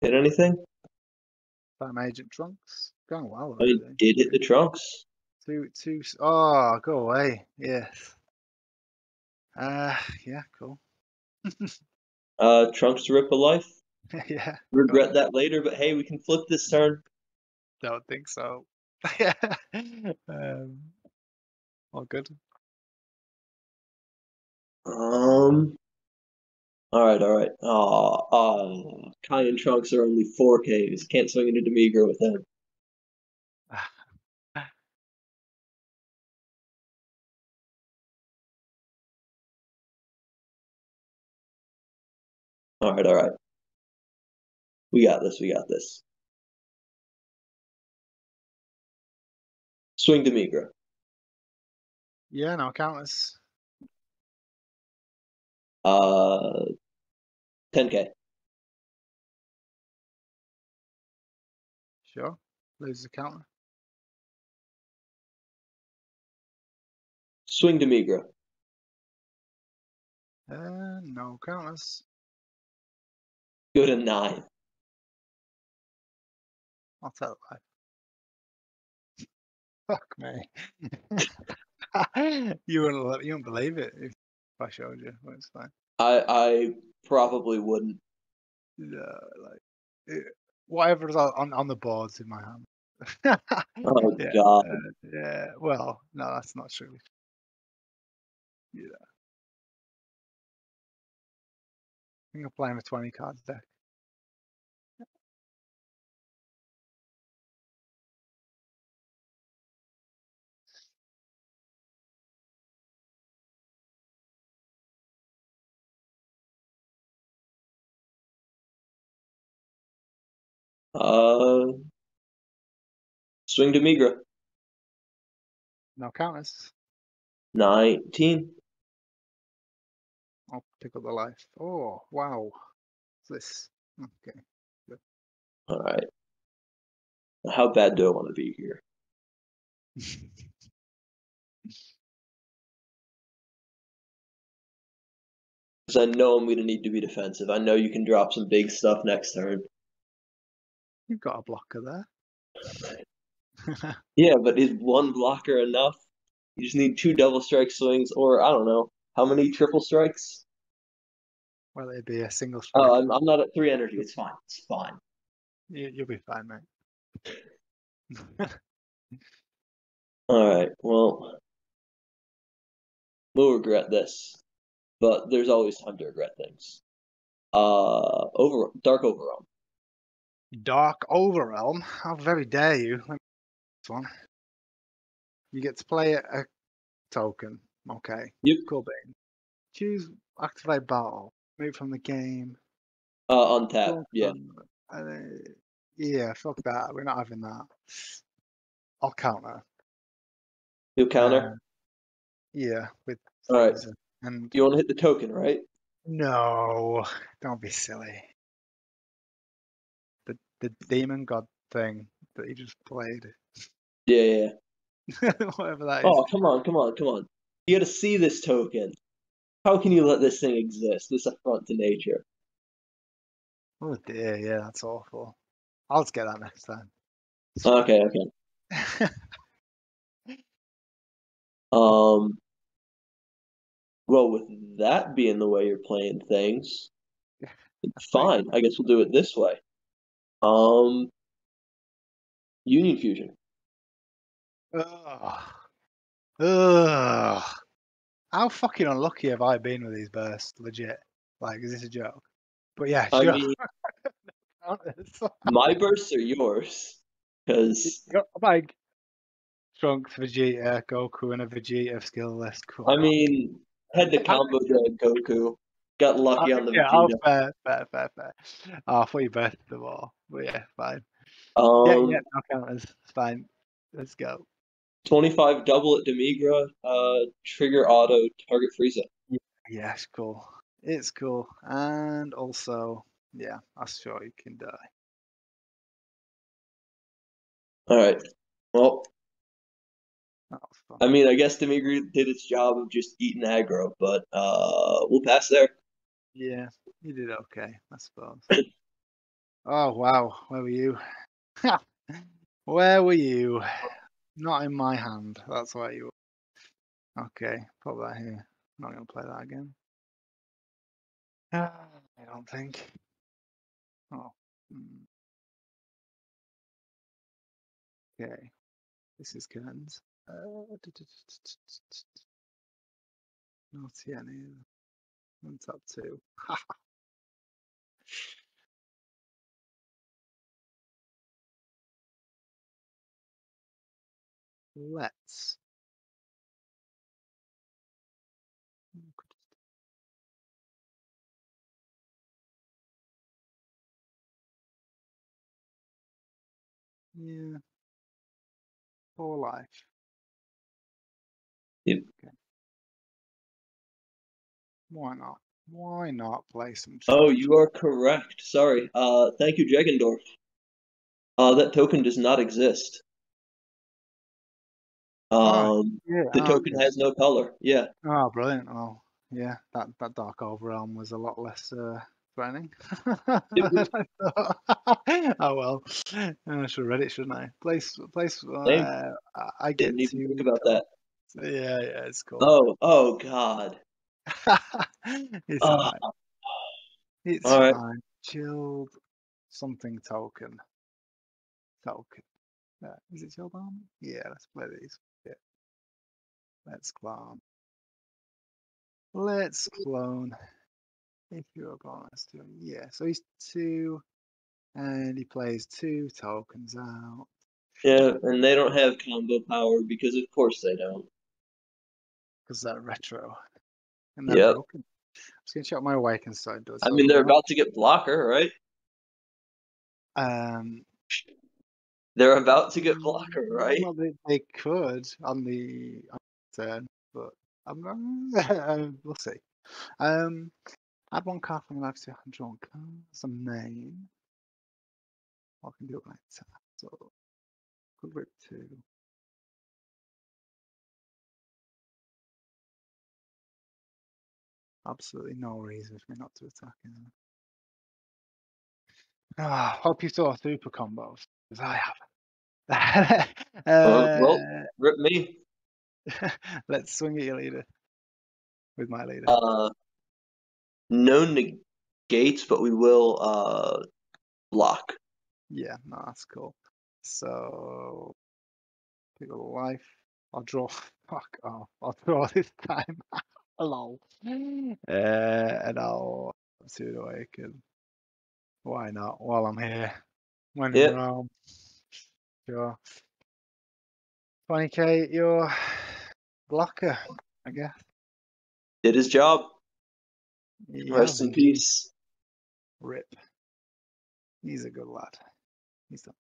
Hit anything? Time Agent Trunks. Going well. I mean, did hit the trunks. Two, two. Oh, go away. Yes. Uh, yeah, cool. Uh, Trunks to rip a life. yeah, Regret that later, but hey, we can flip this turn. don't think so. yeah. Um, all good. Um. All right, all right. Oh, oh, Kai and Trunks are only 4Ks. Can't swing into Demigra with them. All right, all right. We got this. We got this. Swing Demigra. Yeah, no counters. Uh, 10K. Sure. Lose the counter. Swing Demigra. Uh, no counters. Go to nine. I'll tell life. Fuck me. you wouldn't let- you wouldn't believe it if I showed you. But it's fine. I I probably wouldn't. Yeah, like it, whatever is on on- the boards in my hand. Oh yeah, God. uh, yeah. Well, no, that's not true. Yeah. I think I'm playing a 20 cards deck. Uh, swing Demigra. No counters. 19. I'll pick up the life. Oh, wow. What's this? Okay. All right. How bad do I want to be here? Because I know I'm going to need to be defensive. I know you can drop some big stuff next turn. You've got a blocker there. Yeah, but is one blocker enough? You just need two double strike swings, or I don't know. How many triple strikes? well, it'd be a single strike. Oh, I'm, I'm not at three energy. It's fine. It's fine. you, you'll be fine, mate. All right. Well, we'll regret this, but there's always time to regret things. Uh, over Dark Overwhelm. Dark Overrealm. How very dare you? Let me this one. You get to play a, token. Okay. Yep. Cool bean. Choose activate battle. Move from the game. Uh, untap. Go Yeah. uh, yeah, fuck that. We're not having that. I'll counter. You'll counter. Uh, yeah, with All right. And You want to hit the token, right? no, don't be silly. The demon god thing that you just played. Yeah, yeah. Whatever that is. Oh, come on, come on, come on. You got to see this token. How can you let this thing exist? This affront to nature. Oh dear, yeah, that's awful. I'll just get that next time. Okay, okay. Um. Well, with that being the way you're playing things, fine. I guess we'll do it this way. Um. Union Fusion. Ugh. Ugh. How fucking unlucky have I been with these bursts? Legit. Like, is this a joke? But yeah, sure. mean, my bursts are yours. Because, like Trunks, Vegeta, Goku, and a Vegeta skill list. Cool. I mean, had the combo drag Goku. Got lucky on the yeah, oh, Vegeta. fair, fair, fair, fair. Oh, I thought you birthed them all. But yeah, fine. Um, yeah, yeah, no counters. It's fine. Let's go. 25 double at Demigra, uh, trigger auto, target Frieza. Yeah, it's cool. It's cool. And also, yeah, I'm sure you can die. Alright. Well, That was fun. I mean, I guess Demigra did its job of just eating aggro, but uh, we'll pass there. Yeah, you did okay, I suppose. oh wow, where were you? where were you? Not in my hand. That's where you were. Okay, put that here. I'm Not gonna play that again. I don't think. Oh. mm. Okay. This is Kearns. Uh, not yet either. What's up to? Let's. Yeah. For life. Yep. Okay. Why not? Why not play some? Oh, you are correct. Sorry. Uh, thank you, Jegendorf. Uh, that token does not exist. Oh, Um, Yeah. the ah, token okay. has no color. Yeah. Oh, brilliant. Oh, yeah. That that Dark Overrealm was a lot less uh, threatening. Yep, yep. than I thought. oh well. I should have read it, shouldn't I? Place place. Uh, I- I get Didn't even to. think about that. Yeah, yeah. It's cool. Oh, oh God. it's alright. It's all right. fine. Chilled something token. Token. Uh, is it chilled armor? Yeah, let's play these. Yeah. Let's clone. Let's clone. If your opponent's two. Yeah, so he's two and he plays two tokens out. Yeah, and they don't have combo power because of course they don't. Because they're retro. And they're Yep. broken. I was gonna check my awaken side does. I mean, they're about to get blocker, right? um They're about to get blocker, right? Well, they, they could on the on the turn, but I'm not. uh, we'll see. Um, add one card from your life to hand drawn card. That's a main. I can do it like that. So good rip two. Absolutely no reason for me not to attack him. Ah, hope you saw super combos because I haven't. Well, well, uh, rip me. let's swing at your leader with my leader. Uh, no negates, but we will uh block. Yeah, no, that's cool. So, pick a life. I'll draw. Fuck off. I'll draw this time. Lol. Uh, and I'll pseudo awaken. Why not? While I'm here. When in Rome. Sure. 20k, your blocker, I guess. Did his job. Yeah, Rest in peace. Rip. He's a good lad. He's done.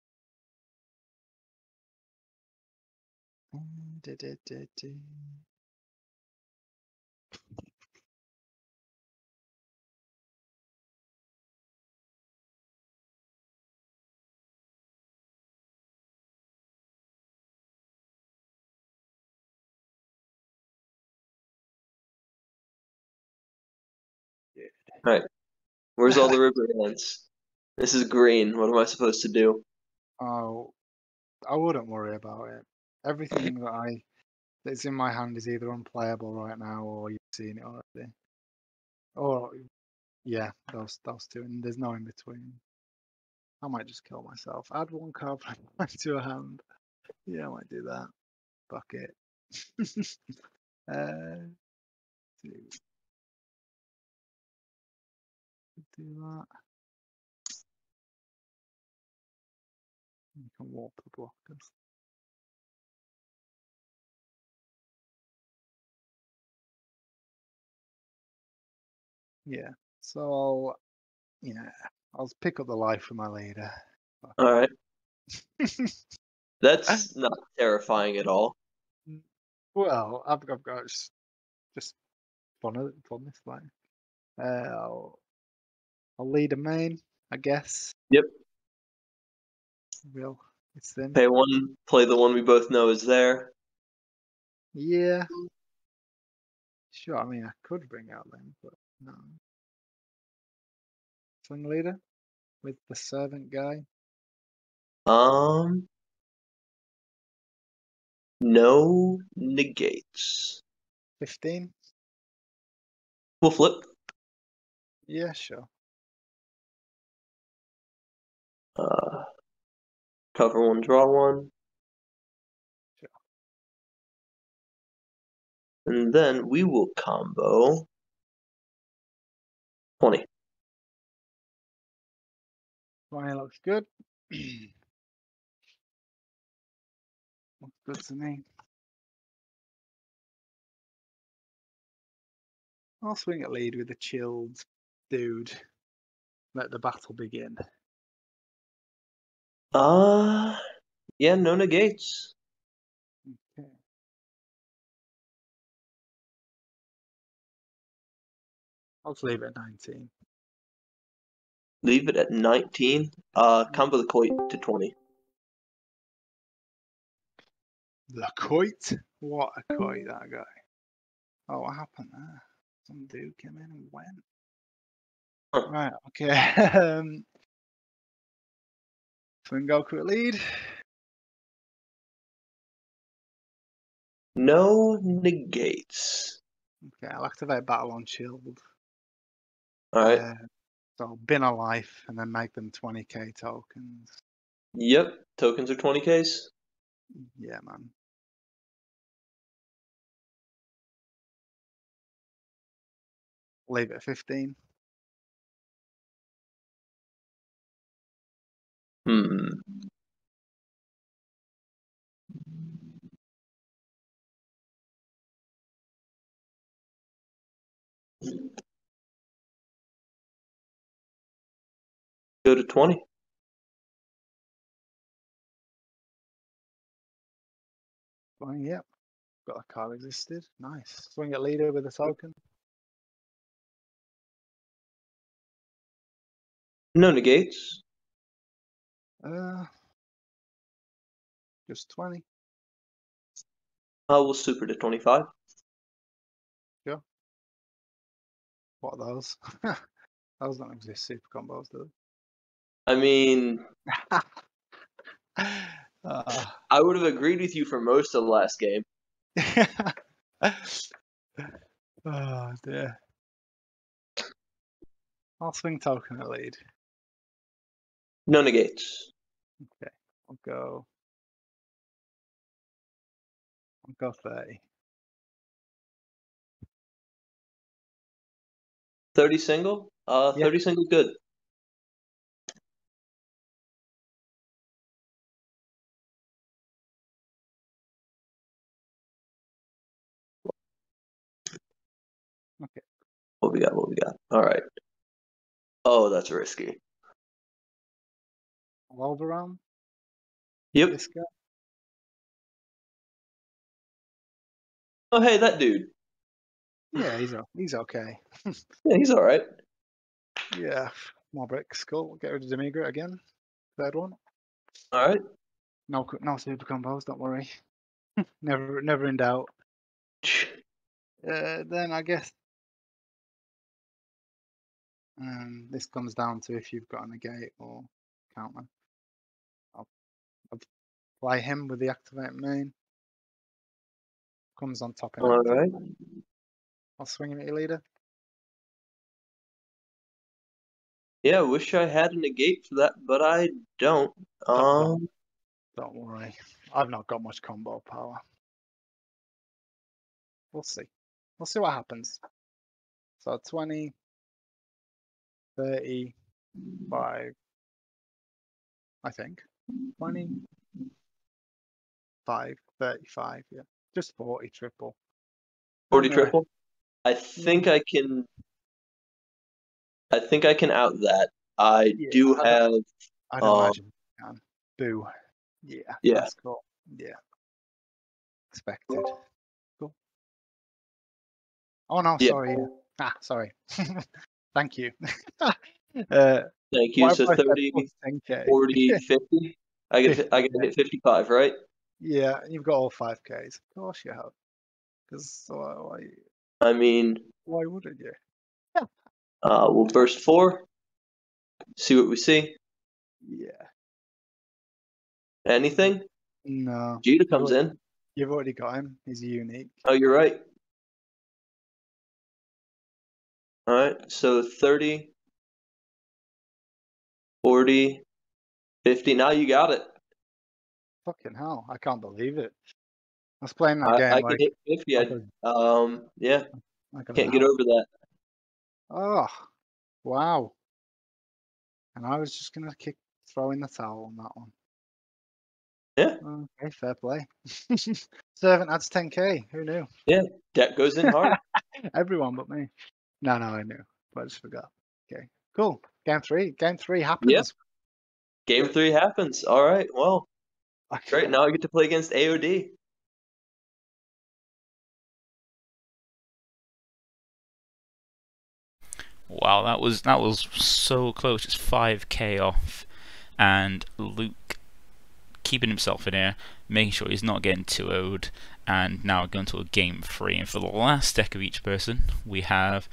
Du-du-du-du. Where's all the river ants? This is green. What am I supposed to do? Oh, I wouldn't worry about it. Everything that I that's in my hand is either unplayable right now or you've seen it already. Or yeah, those those two, and there's no in between. I might just kill myself. Add one card hand to a hand. Yeah, I might do that. Fuck it. uh, two. Do that. You can warp the blockers. Yeah. So I'll, yeah, I'll pick up the life for my leader. All right. That's not terrifying at all. well, I've, I've got just, just fun of fun this life. Uh, I'll, I'll lead a main, I guess. Yep. Real, it's them. Pay one, play the one we both know is there. Yeah. Sure. I mean, I could bring out them, but no. Swing leader with the servant guy. Um, no negates. 15. We'll flip. Yeah, sure. Uh, cover one, draw one. And then we will combo 20. Twenty looks good. looks good to me. I'll swing at lead with a chilled dude. Let the battle begin. Uh, yeah, Nona Gates. Okay. I'll just leave it at 19. Leave it at 19. Uh, combo the Coit to 20. The Coit? What a Coit, that guy. Oh, what happened there? Some dude came in and went. Huh. Right, okay. um, swing Goku at lead. No negates. Okay, I'll activate Battle on Shield. Alright. Uh, so bin a life and then make them 20k tokens. Yep. Tokens are 20Ks. Yeah, man. Leave it at 15. Hmm. Go to 20. Fine, yep. Got a card existed. Nice. Swing at leader with a token. No negates. Uh, just 20. I we'll super to 25. Yeah. What are those? those don't exist super combos, do they? I mean, uh, I would have agreed with you for most of the last game. oh dear. I'll swing token at lead. No negates. Okay, I'll go. I'll go 30. 30 single? Uh, Yeah. 30 single good. Okay. What we got? What we got? All right. Oh, that's risky. Wolverine, Yep. this guy. Oh, hey, that dude. Yeah, he's he's okay. Yeah, he's all right. Yeah, more bricks. Cool. Get rid of Demigra again. Third one. All right. No, no super combos. Don't worry. never, never in doubt. Uh, then I guess um, this comes down to if you've got a negate or counter. Play him with the activate main. Comes on top. in All I'll swing him at your leader. Yeah, wish I had a negate for that, but I don't. Um, Don't worry. I've not got much combo power. We'll see. We'll see what happens. So 20, 35, I think. 20, 5, 35, yeah. Just 40 triple. 40 triple. I think I can. I think I can out that. I Yeah, do I have. I'd Um, imagine you can. Boo. Yeah. Yeah. That's cool. Yeah. Expected. Cool. Oh no, Yeah. sorry. Ah, sorry. Thank you. uh, Thank you. So have I 30, plus 40, 50. I get. I 50, get hit 55, right? Yeah, and you've got all five Ks. Of course you have. Because why, why, I mean, why wouldn't you? Yeah. Uh, we'll burst four. See what we see. Yeah. Anything? No, Judah comes Well- in. you've already got him. He's unique. Oh, you're right. All right, so 30, 40, 50. Now you got it. Fucking hell, I can't believe it. I was playing that I, game I like, can hit 50. like I, a, um, yeah, like a can't get over that. Oh, wow. And I was just gonna kick, throwing the towel on that one. Yeah. Okay, fair play. Servant adds 10k. Who knew? Deck goes in hard. Everyone but me. No, no, I knew, but I just forgot. Okay, cool. Game three. Game three happens. Game three happens. All right, well, great. Now I get to play against AOD. Wow, that was that was so close. It's 5k off, and Luke keeping himself in here, making sure he's not getting too owed, and now going to a game three. And for the last deck of each person, we have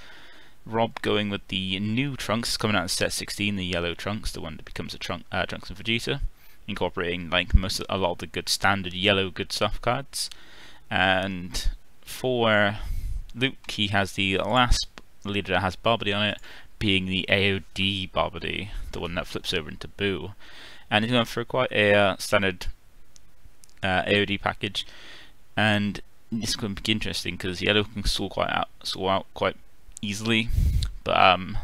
Rob going with the new trunks coming out in set 16, the yellow trunks, the one that becomes a trunk, uh, Trunks and Vegeta, incorporating like most a lot of the good standard yellow good stuff cards. And for Luke, he has the last leader that has Babidi on it, being the AOD Babidi, the one that flips over into Boo. And he's going for quite a uh, standard uh, AOD package, and it's going to be interesting because yellow can sort quite out, out quite easily, but um,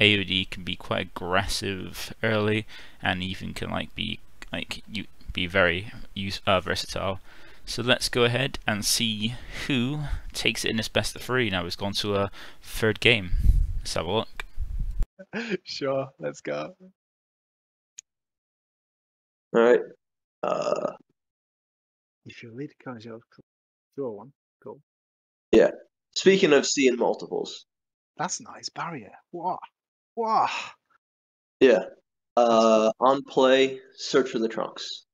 AOD can be quite aggressive early, and even can like be like you be very use uh, versatile. So let's go ahead and see who takes it in this best of three. Now it's gone to a third game. Let's have a look. sure, let's go. All right. Uh, If your leader comes, you'll draw one. Cool. Yeah. Speaking of seeing multiples, That's nice. Barrier. Wow. Wow. yeah. Uh, on play, search for the trunks.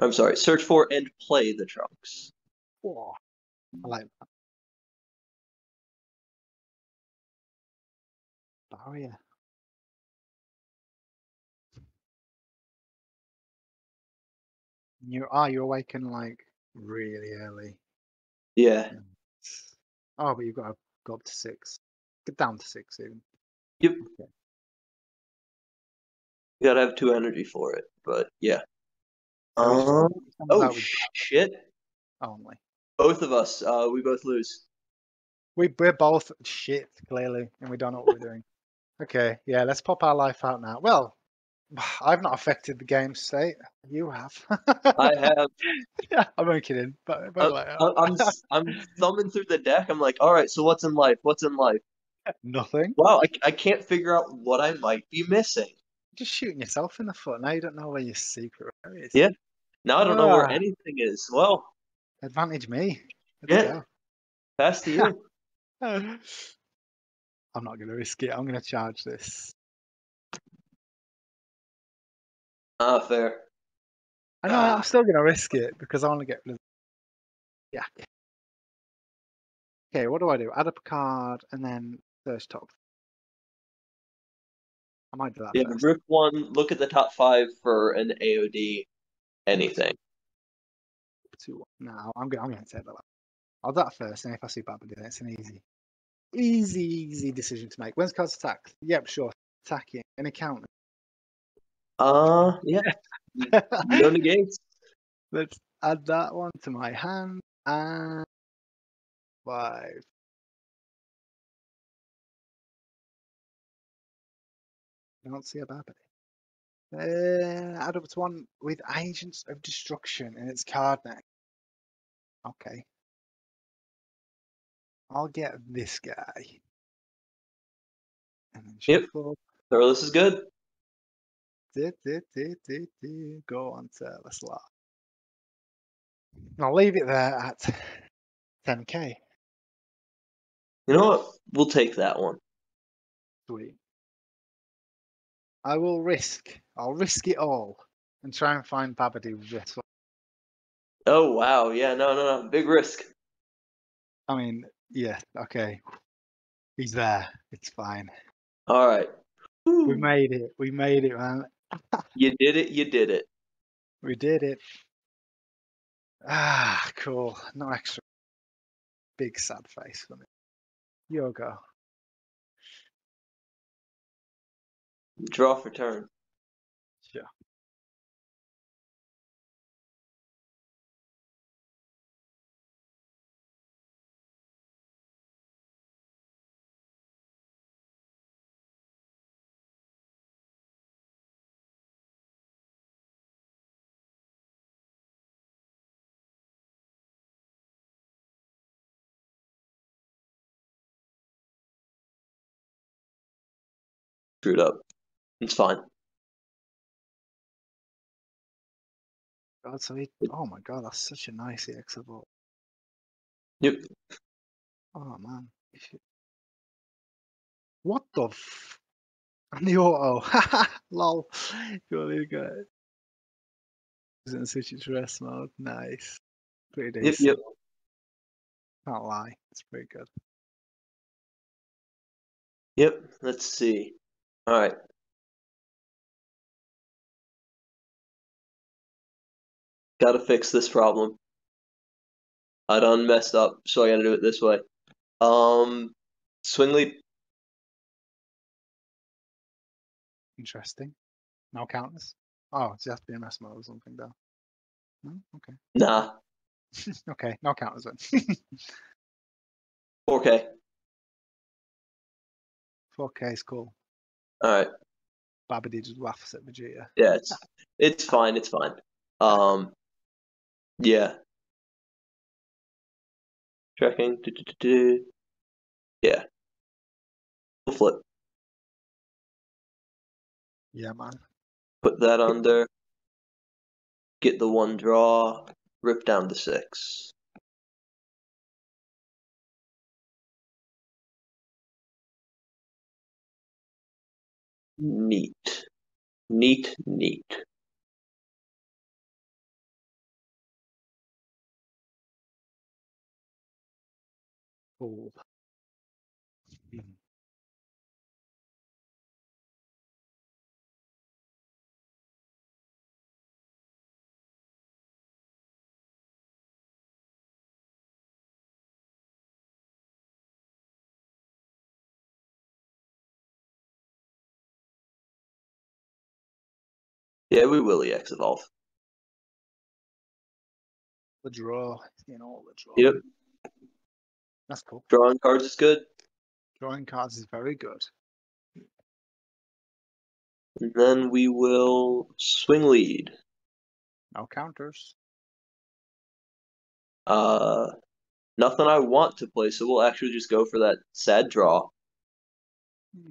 I'm sorry, search for and play the trunks. Wow. I like that. Barrier. You ah, you awaken like really early. Yeah. Oh, but you've got to go up to six. Get down to six even. Yep. Okay. You gotta have two energy for it, but yeah. So we just- Um, oh shit! only. Both of us, uh, we both lose. We we're both shit clearly, and we don't know what we're doing. Okay, yeah, let's pop our life out now. Well, I've not affected the game state. You have. I have. I'm only kidding, but, but Uh, I'm I'm thumbing through the deck. I'm like, all right, so what's in life? What's in life? Nothing. Wow, I, I can't figure out what I might be missing. Just shooting yourself in the foot. Now you don't know where your secret area is. Yeah. Now I don't know where Ah. anything is. Well, Advantage me. Yeah. pass to you. I'm not going to risk it. I'm going to charge this. Ah, fair. I know Ah. I'm still going to risk it because I want to get rid of. Yeah. Okay, what do I do? Add up a card and then search top. I might do that Yeah, first. Rook one. Look at the top five for an AOD. Anything. Two. No, I'm going. I'm going to take that. I'll do that first, and if I see Baba do it, it's an easy, easy, easy decision to make. When's cards attack? Yep, sure. Attacking. an counter. Uh, yeah. No negates. Let's add that one to my hand and five. I don't see a Babidi. Uh, add up to one with Agents of Destruction in its card neck. Okay. I'll get this guy. And then Yep. shuffle. Turles is good. Du- du- du. Go on to the slot. I'll leave it there at 10k. You know what? We'll take that one. Sweet. I will risk. I'll risk it all and try and find Babidi with this one. Oh wow, yeah, no, no, no, big risk. I mean, yeah, okay. He's there. It's fine. All right, We made it. We made it, man. you did it. You did it. We did it. Ah, cool. No extra. Big sad face for me. Yoga. Draw for turn. Yeah. Screwed up. It's fine. God, so he, oh my god, that's such a nice EX. Yep. Oh man. What the f? And the auto. Lol. Really good. Is in switch to rest mode. Nice. Pretty Yep, yep. Can't lie. It's pretty good. Yep. Let's see. All right. Gotta fix this problem. I done messed up, so I gotta do it this way. Um, swing leap. Interesting. No counters. Oh, it has to be mode or something though. No? Okay. Nah. okay, no counters then. 4K. 4K is cool. All right. Babidi just laughs at Vegeta. Yeah, it's it's fine. It's fine. Um, yeah. Tracking. Do, do, do, do. Yeah. Flip. Yeah, man. Put that under. Get the one draw. Rip down the six. Neat. Neat, neat. Cool. Mhm. Yeah, we will EX evolve. The draw, you know, the draw. Yep. That's cool. Drawing cards is good. Drawing cards is very good. And then we will swing lead. No counters. Uh, nothing I want to play, so we'll actually just go for that sad draw.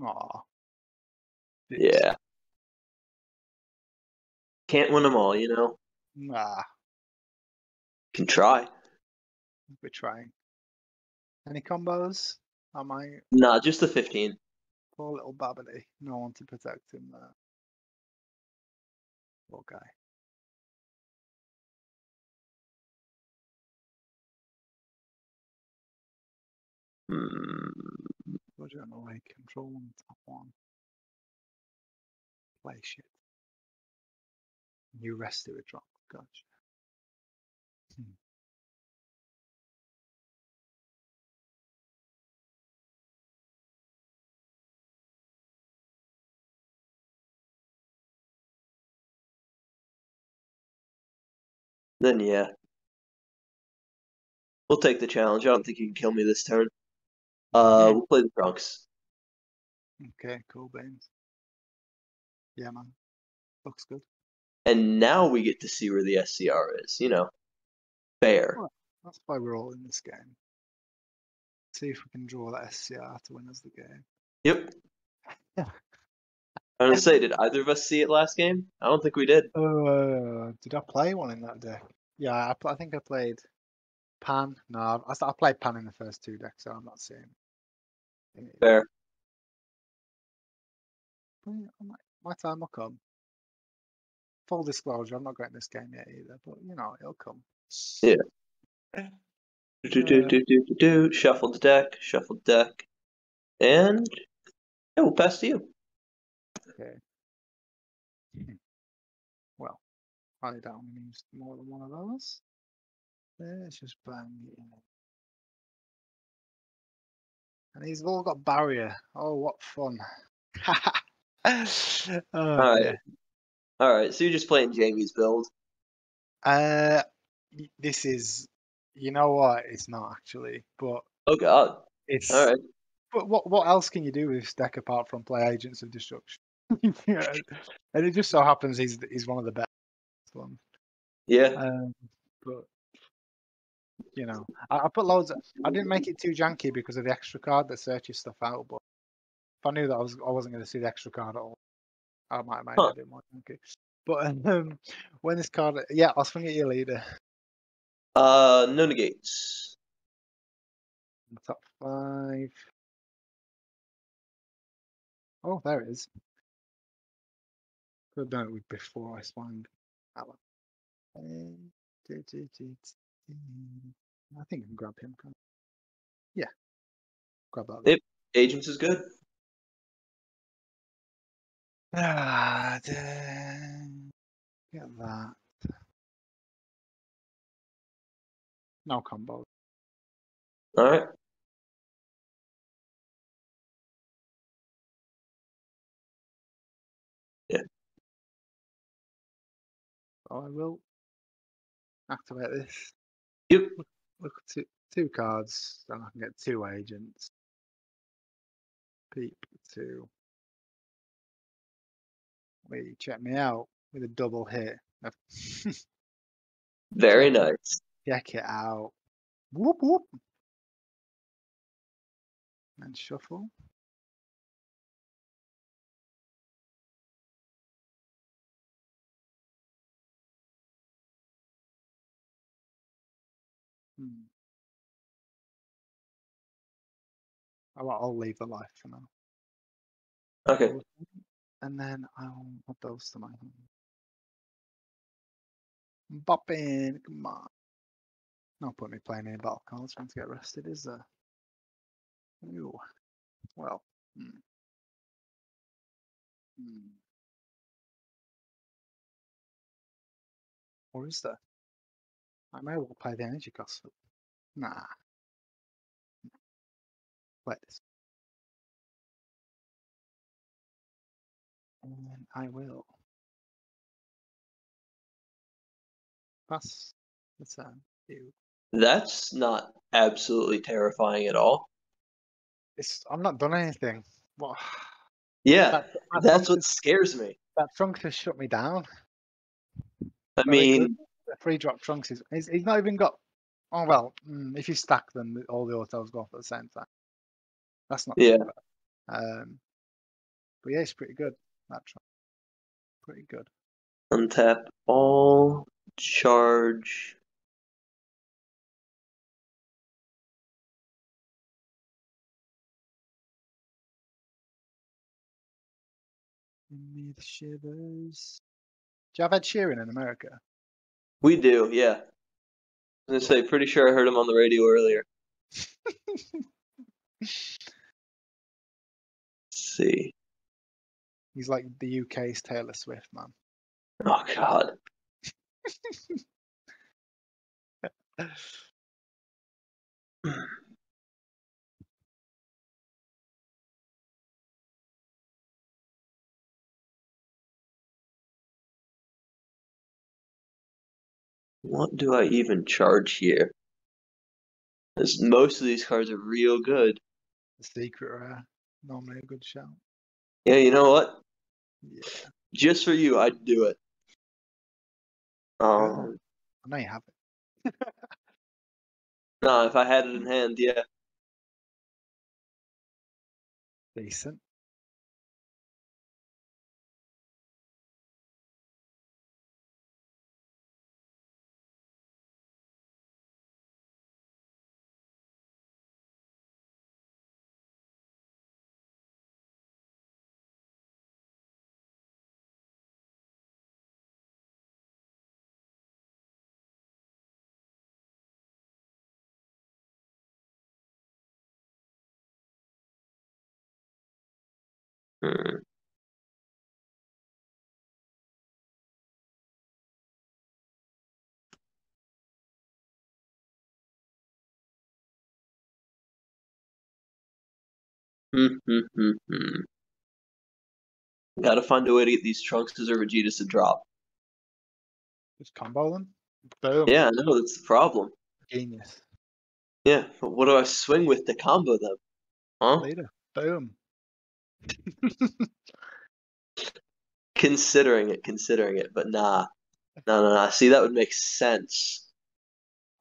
Aw. Yeah. Can't win them all, you know? Nah, Can try. we're trying. Any combos? Am I Nah, just the 15. poor little Babidi. No one to protect him there. Poor guy. Hmm. Roger on the way, control on top one. Play shit. You rest it with drop. Gotcha. Then yeah. We'll take the challenge. I don't think you can kill me this turn. Uh, we'll play the Trunks. Okay, cool beans. Yeah, man. Looks good. And now we get to see where the SCR is, you know. Fair. Well- That's why we're all in this game. See if we can draw that SCR to win us the game. Yep. Yeah. I'm gonna say, did either of us see it last game? I don't think we did. Uh, did I play one in that deck? Yeah, I, I think I played Pan. No, I played Pan in the first two decks, so I'm not seeing. it. Fair. I might- My time will come. Full disclosure, I'm not great getting this game yet either, but you know, it'll come. Yeah. Do, do, do, do, do, do, do. Shuffled deck, shuffled deck. And yeah, we'll pass to you. Okay. Well, I don't use more than one of those. Let's just bang it in. And he's all got barrier. Oh, what fun. oh, Alright. dear. All right, so you're just playing Jamie's build. Uh, this is, you know what? It's not actually, but Oh God. it's. All right. But what what else can you do with this deck apart from play Agents of Destruction? Yeah, and it just so happens he's he's one of the best ones. Yeah. Um, but you know, I, I put loads. Of, I didn't make it too janky because of the extra card that searches stuff out. But if I knew that I was I wasn't going to see the extra card at all, I might have made Huh. it a bit more janky. But um, when this card, yeah, I'll swing at your leader. Uh, no negates. Top five. Oh, there it is. Have done it before I swung. that one. Do, do. I think I can grab him. Yeah. Grab that. Yep. Agents is good. Ah, get that. No combo. All right. Oh, I will activate this. Yep. Look at two, two cards, then I can get two agents. Peep two. Wait, check me out with a double hit. Very nice. Check it out. Whoop whoop. And shuffle. I'll, I'll leave the life for now. Okay. And then I'll add those to my hand. Bop in, come on. No point me playing any battle cards trying to get rested, is there? Ooh. Well. Hmm. Hmm. Or is there? I may well play the energy cost. Nah. This. And I will. Pass the turn. You. That's not absolutely terrifying at all. It's. I'm not done anything. What? Yeah, That, that that's what scares me. that Trunks has shut me down. I mean, The free drop Trunks is. He's, he's not even got. Oh well, mm, if you stack them, all the autos go off at the same time. That's not. Yeah. bad. Um. But yeah, it's pretty good. That Trunks. Pretty good. untap all, charge. Give me the shivers. Do you have Ed Sheeran in America? We do, yeah. I was gonna say, pretty sure I heard him on the radio earlier. See. He's like the UK's Taylor Swift, man. Oh God. What do I even charge here? 'Cause most of these cards are real good. The secret rare. Normally a good shout. Yeah, you know what? Yeah. Just for you, I'd do it. Um, I know you have it. no, if I had it in hand, yeah. Decent. Hmm. Mm-hmm. Gotta find a way to get these Trunks or Vegetas to drop. Just combo them. Boom. Yeah, I know, that's the problem. Genius. Yeah, but what do I swing with to combo them? Huh? Leader. Boom. Considering it, considering it, but nah. No, no, no. See, that would make sense.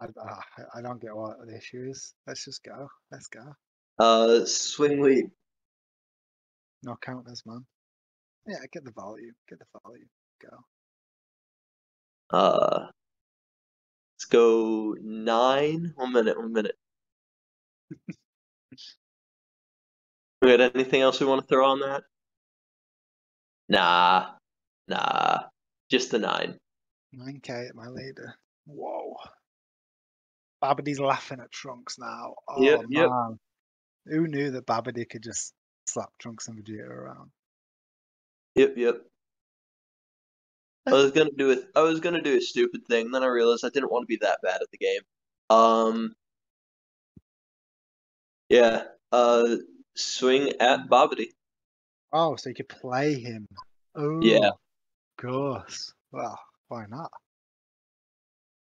I, I, I don't get what the issue is. Let's just go. Let's go. Uh, swing lead. No counters, man. Yeah, get the value. Get the value. Go. Uh, let's go nine. One minute, one minute. we got anything else we want to throw on that? Nah, nah, just the nine. 9k at my leader. Whoa. Babidi's laughing at Trunks now. Oh, Yep, yep. man. Who knew that Babady could just slap Trunks and Vegeta around? Yep, yep. I was gonna do it. I was gonna do a stupid thing, then I realized I didn't want to be that bad at the game. Um, yeah. Uh, swing at Babidi. Oh, so you could play him. Oh, Yeah. of course. Well, why not?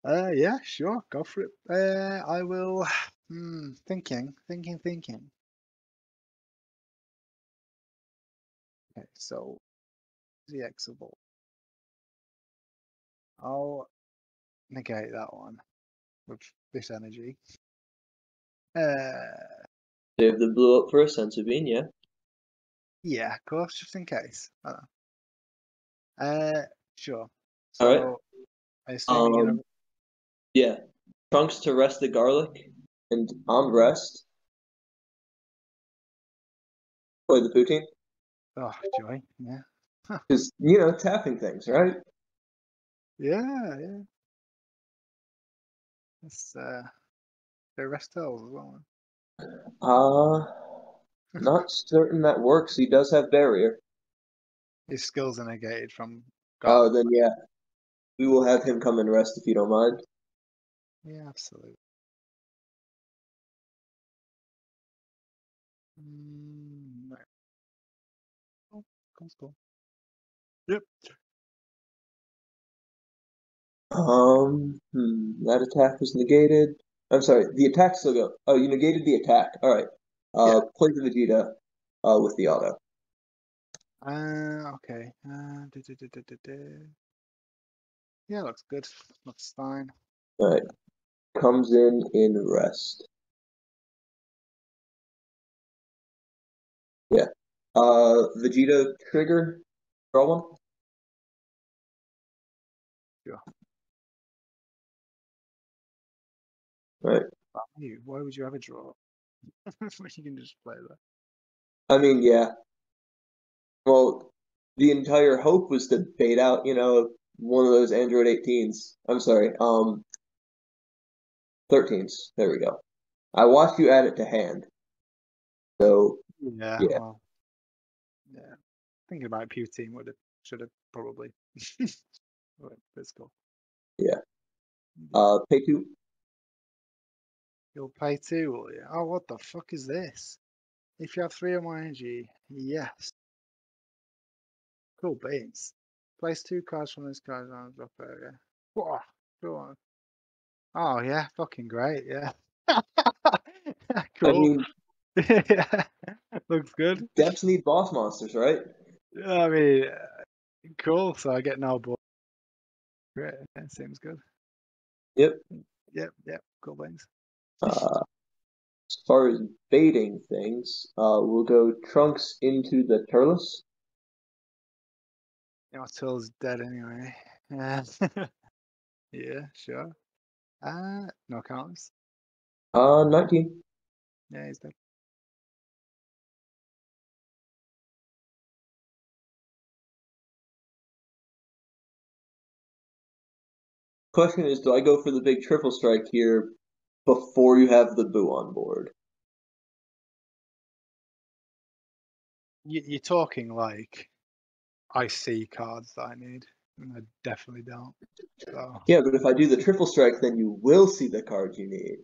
Uh, yeah, sure, go for it. Uh, I will. Hmm, thinking, thinking, thinking. Okay, so the exable. I'll negate that one with this energy. Uh, Save the blue up for a Senzu Bean. Yeah. yeah, of course, just in case. Uh, sure. All right. So, assume gonna Um, Yeah. Trunks to rest the garlic, and on rest. Play the poutine. Oh, joy. Yeah. Because, you know, tapping things, right? Yeah, yeah. It's uh the rest tells as well. Uh, not certain that works. He does have barrier. His skills are negated from Oh, God. then yeah. We will have him come and rest if you don't mind. Yeah, absolutely. Mm, right. Oh, cool, cool. Yep. Um, hmm, that attack was negated. I'm sorry, the attack still go. Oh, you negated the attack. All right. Uh, play the Vegeta, uh, with the auto. Uh, okay. Uh. Yeah, looks good. Looks fine. All right. Comes in in rest. Yeah. Uh, Vegeta trigger. Draw one. Right. Why would you ever draw? you can just play that. I mean, yeah. Well, the entire hope was to bait out, you know, one of those Android 18s. I'm sorry, um, 13s. There we go. I watched you add it to hand. So, Yeah. Yeah. Well, yeah. Thinking about Pew team would have should have probably. but it's cool. Yeah. Uh, pay two. You'll pay two, will you? Oh, what the fuck is this? If you have three or more energy, yes. Cool beans. Place two cards from this card's on the drop area. Whoa, go on. Oh yeah, fucking great, yeah. I cool. mean, yeah, looks good. devs need boss monsters, right? I mean, uh, cool. So I get no board. Great, that seems good. Yep. Yep, yep, cool beans. Uh, as far as baiting things, uh, we'll go Trunks into the Turles. Yeah, my tool's dead anyway. Yeah, yeah, sure. Uh, no counts. Uh, 19. Yeah, he's dead. Question is, do I go for the big triple strike here before you have the Boo on board? You, you're talking like I see cards that I need, and I definitely don't. So Yeah, but if I do the triple strike, then you will see the cards you need.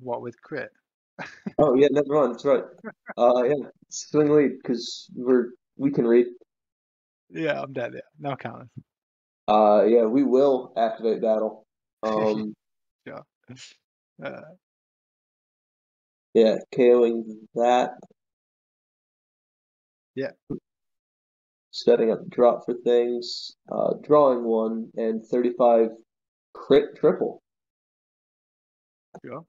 what with crit? Oh yeah, never mind. That's right. Uh, yeah, swing lead because we're we can read. Yeah, I'm dead. Yeah, no counters. Uh, yeah, we will activate battle. Um, yeah. Uh, yeah, KOing that. Yeah. Setting up drop for things. Uh, drawing one and 35 crit triple. Yeah.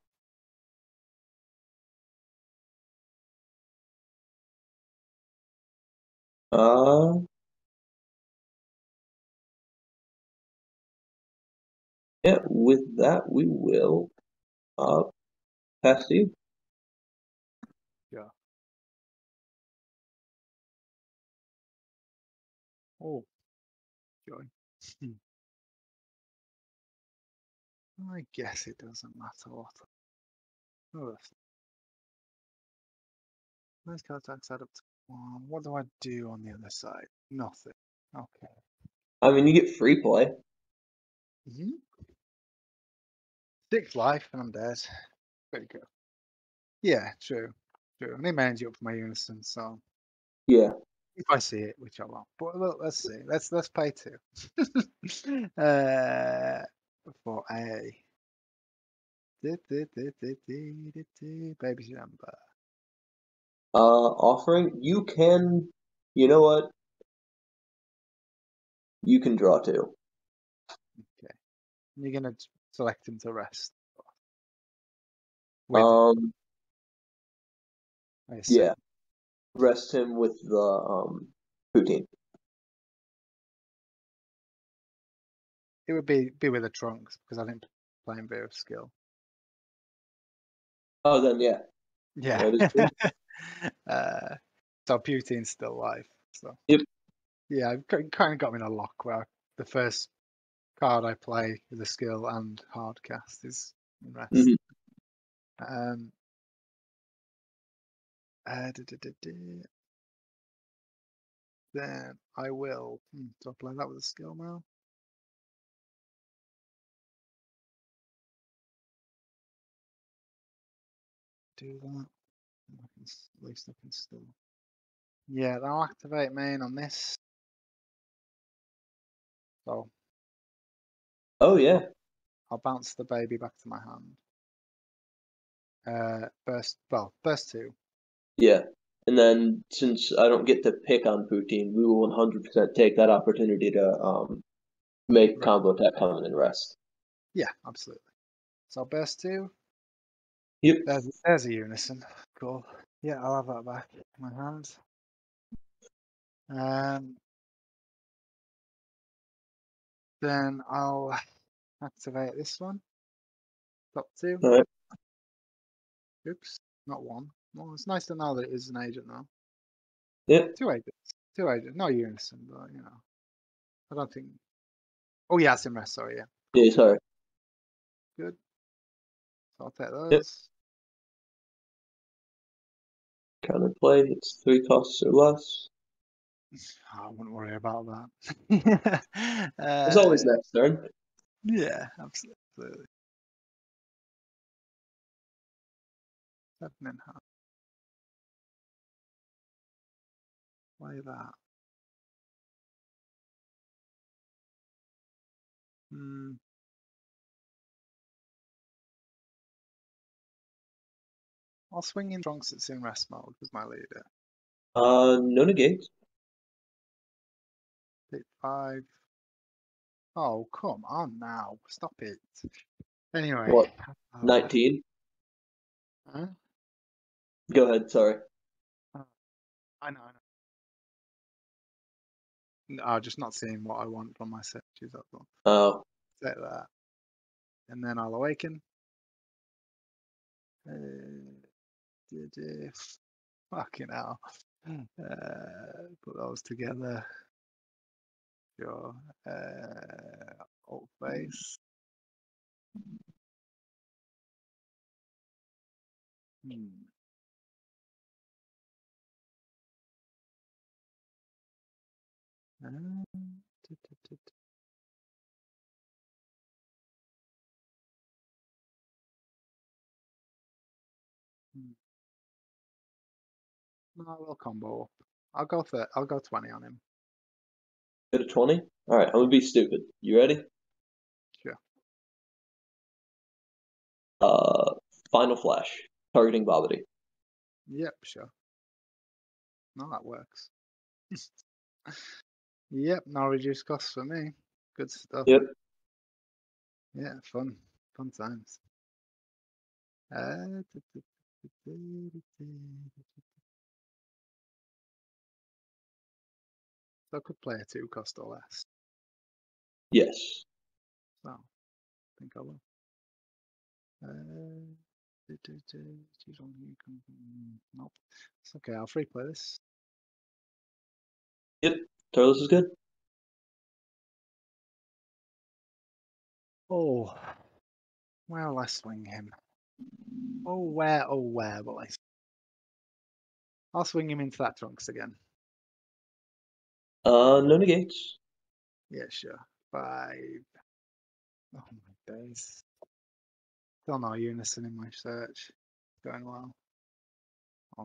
Uh, yeah, with that we will uh pass to you. Oh, joy. Hmm. I guess it doesn't matter what. Oh, Those cards add up to one. What do I do on the other side? Nothing. Okay. I mean, you get free play. Hmm Six life and I'm dead. Pretty good. Yeah, true. True. I need my energy up for my unison, so Yeah. if I see it, which I won't. But look, let's see. Let's let's play two. uh, for A. Baby's number. Uh, offering you can. You know what? You can draw two. You're gonna select him to rest. With, Um, yeah. Rest him with the um poutine. It would be be with the trunks because I didn't play him bit of skill. Oh, then yeah. Yeah. Uh, so Putine's still alive. So Yep. yeah, it kind of got me in a lock where the first card I play with a skill and hard cast is in rest. Mhm. Um. Uh, duh, duh, duh. Then I will. Hmm, do I play that with a skill now? Do that. I can, at least I can still. Yeah, I'll activate main on this. So Oh yeah. I'll bounce the baby back to my hand. Uh, burst. Well, burst two. Yeah. And then since I don't get to pick on poutine, we will 100% take that opportunity to um make Right. combo attack come in and rest. Yeah, absolutely. So burst two. Yep. There's there's a unison. Cool. Yeah, I'll have that back in my hand. Um. Then I'll activate this one. Top two. Oops, not one. Well, it's nice to know that it is an agent now. Yep. Two agents. Two agents. No unison, but you know. I don't think. Oh yeah, it's in rest. Sorry, yeah. Yeah, sorry. Good. So I'll take those. Counterplay, it's three costs or less. I wouldn't worry about that. There's always Uh, next turn. Yeah, absolutely. Seven in hand. Play that. Hmm. I'll swing in Trunks that's in rest mode with my leader. Uh, no negate. Take five. Oh, come on now. Stop it. Anyway. What? uh, 19. huh? Go ahead, sorry. I know, I know. No, I'm just not seeing what I want from my searches, that's all. Oh, Take that. And then I'll awaken. Uh, duh, duh, fucking hell. Uh, put those together. Sure. Uh, alt face. Hmm. Uh, duh, duh, duh, duh. No, we'll combo up. I'll go for I'll go twenty on him. Go to 20? Alright, I'm gonna be stupid. You ready? Yeah. Uh, Final Flash. Targeting Babidi. Yep, sure. No, that works. yep, no reduced costs for me. Good stuff. Yep. Yeah, fun. Fun times. Uh, so I could play a two cost or less. Yes. So I think I will. Uh, do, do, do, mm, Nope. It's okay, I'll free play this. Yep, Turles is good. Oh, where will I swing him? Oh, where, oh, where will I? I'll swing him into that trunks again. Uh, no negates. Yeah, sure. Five. Oh my days. Still no unison in my search. Going well. I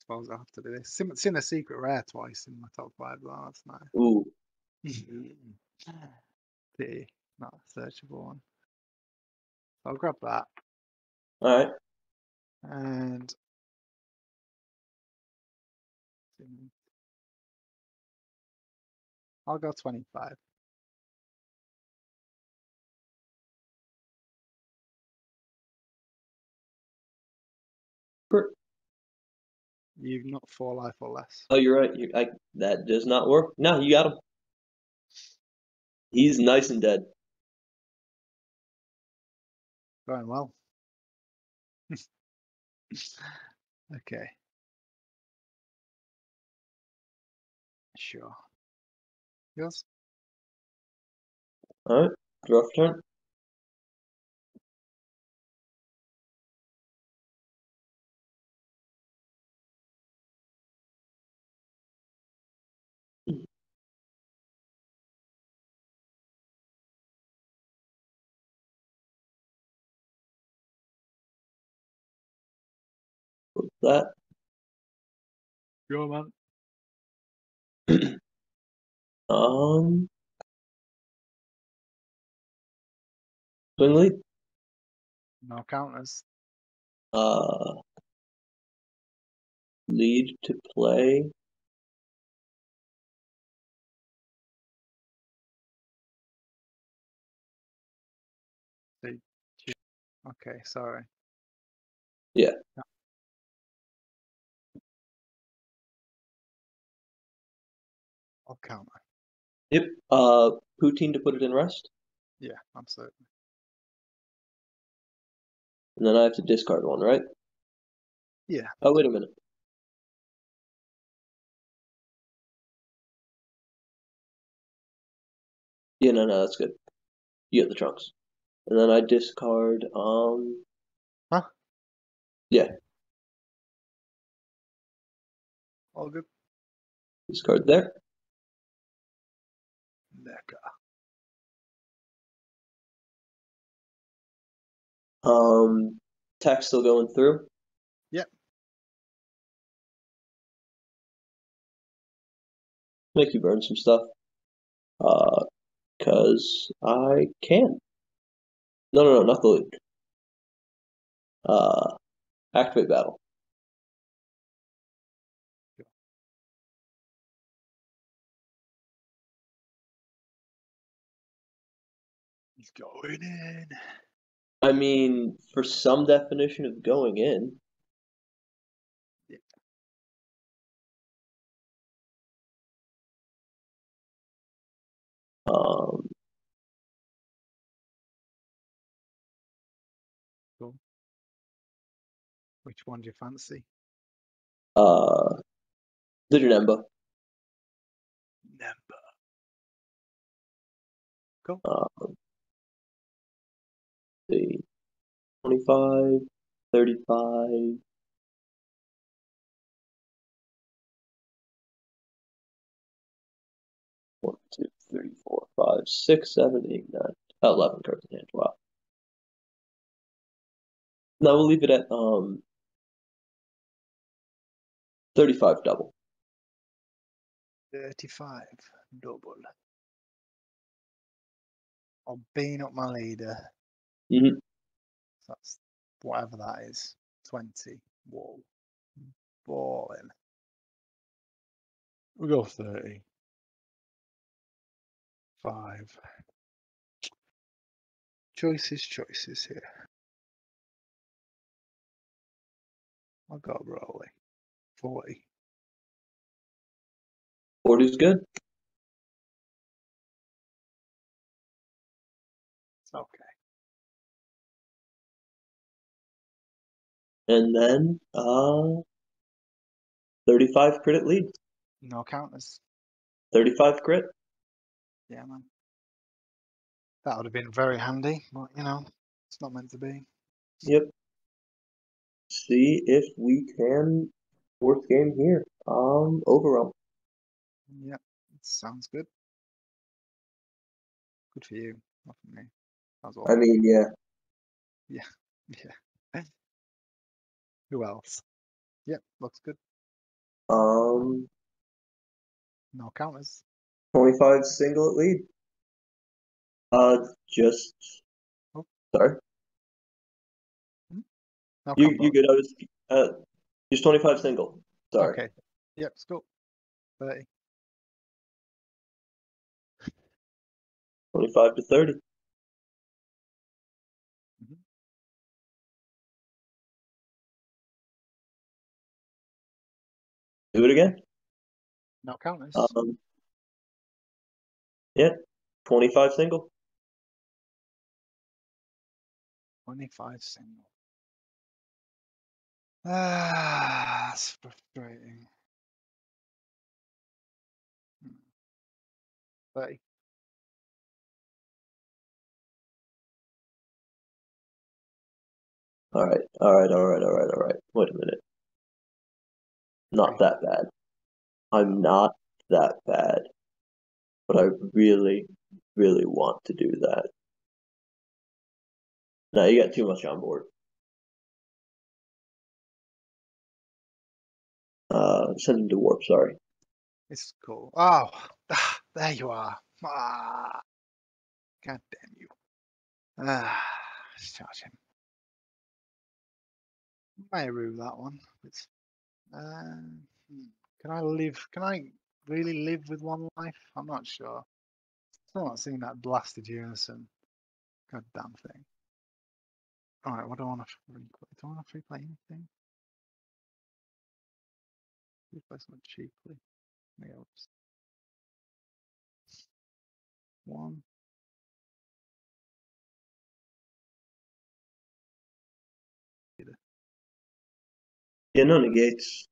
suppose I'll have to do this. Seen, seen a secret rare twice in my top five. Though. That's nice. Ooh. Pity, not a searchable one. I'll grab that Alright. and I'll go 25. Per- You've not four life or less. Oh, you're right. You, I, that does not work. No, you got him. He's nice and dead. Going well. okay. Sure. Yours? Alright. Draw for turn. What's that? Sure, man. Um. Swing lead. No counters. Uh. Lead to play. Okay, sorry. Yeah. I'll counter. Yep. Uh, Poutine to put it in rest, Yeah, absolutely. and then I have to discard one, right? Yeah. Oh, wait a minute. Yeah, no, no, that's good. You get the trunks. And then I discard, um, Huh? Yeah. All good. discard there. Um, attack still going through. Yep. Make you burn some stuff. Uh, cause I can. No, no, no, not the lead. Uh, activate battle. He's going in. I mean, for some definition of going in. Yeah. Um, Which one do you fancy? uh, Lidgernemba. Nemba. Um, see, 25, 35. One, two, three, four, five, six, seven, eight, nine, eleven cards in hand. Wow. Now we'll leave it at um 35 double. 35 double. I'll bean up my leader. Mhm. That's whatever that is. 20. Whoa. Balling. We'll go 30. 5. Choices, choices here. I got go Rolly. 40. 40 is good. And then uh 35 crit lead. No counters. 35 crit. Yeah, man. That would have been very handy, but you know, it's not meant to be. Yep. See if we can fourth game here. Um overall. Yep, sounds good. Good for you, not for me. That's all. I mean, yeah. yeah. yeah. Who else? Yep, looks good. Um No counters. 25 single at lead. Uh just Oh. sorry. No You combo. you good. I was uh just 25 single. Sorry. Okay. Yep, cool. 30. 25 to 30. Do it again. No counters. Um, yeah, 25 single. 25 single. Ah, that's frustrating. Hmm. 30. All right, all right, all right, all right, all right. Wait a minute. Not that bad. I'm not that bad. But I really, really want to do that. Now you got too much on board. Uh, send him to warp, sorry. It's cool. Oh, ah, there you are. Ah, God damn you. Ah, charge him. May rule that one. It's, um, can I live? Can I really live with one life? I'm not sure. Still not seeing that blasted unison. God damn thing. All right, what do I want to free play? Do I want to free play anything? Free play something cheaply. Just one. Yeah, no negates.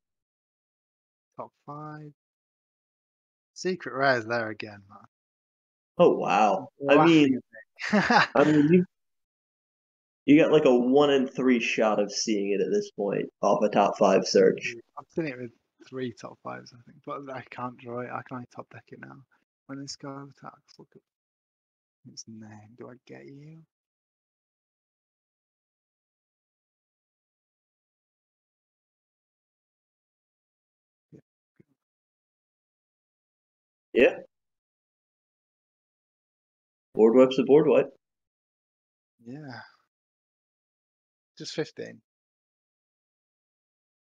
Top five. Secret rares there again, man. Oh wow. I mean. I mean, you you got like a one in three shot of seeing it at this point off a top five search. I'm sitting it with three top fives, I think, but I can't draw it. I can only top deck it now. When this guy attacks, look at its name. Do I get you? Yeah. Board wipe's a board wipe. Yeah. Just 15.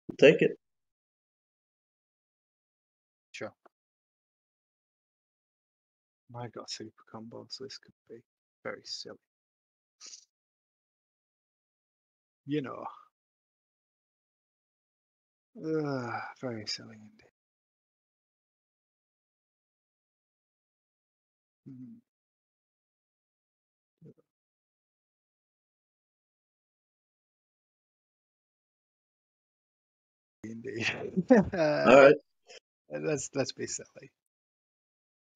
We'll take it. Sure. I got super combo, so this could be very silly. You know. Ugh, very silly indeed. Mhm. Indeed. All right. let's let's be silly.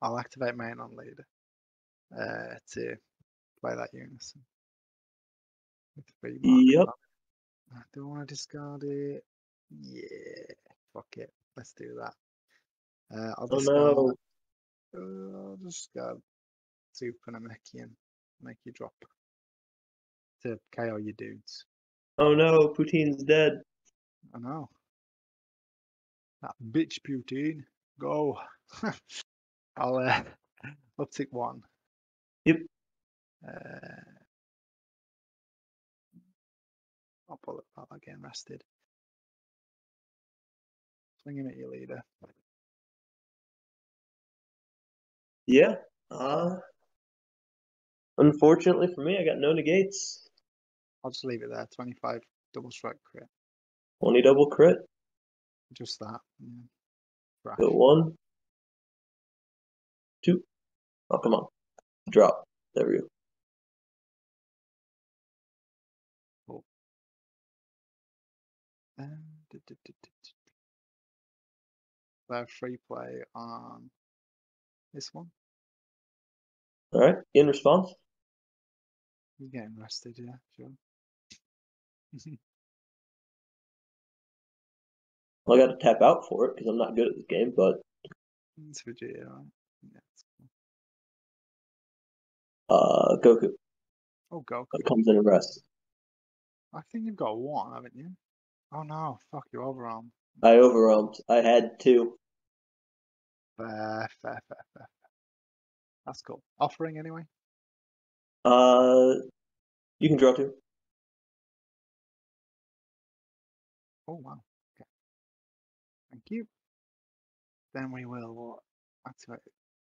I'll activate main on leader uh, to play that unison. With three markers Yep. I. Do I want to discard it? Yeah, fuck it. Let's do that. Uh, I'll Oh discard. no. Uh, I'll discard Super Namekian. Make you drop to KO your dudes. Oh no, Putine's dead. I know. That bitch Putin. Go. I'll uh, uptick one. Yep. Uh, I'll pull it out again, rested. Swing him at your leader. Yeah. Uh, unfortunately for me, I got no negates. I'll just leave it there. 25 double strike crit. Only double crit. Just that. Yeah. Go one, two. Oh, come on. Drop. There we go. Um, du- du- du- free play on this one. All right. In response. You're getting rested, yeah, sure. Well, I got to tap out for it because I'm not good at this game, but It's Vegeta, right? Yeah. it's cool. uh, Goku Oh, Goku. comes in and rests. I think you've got one, haven't you? Oh no, fuck, you're overarm. I overwhelmed. I had two. Fair, fair, fair, fair. That's cool. Offering anyway? Uh, you can draw two. Oh wow. Okay. Thank you. Then we will activate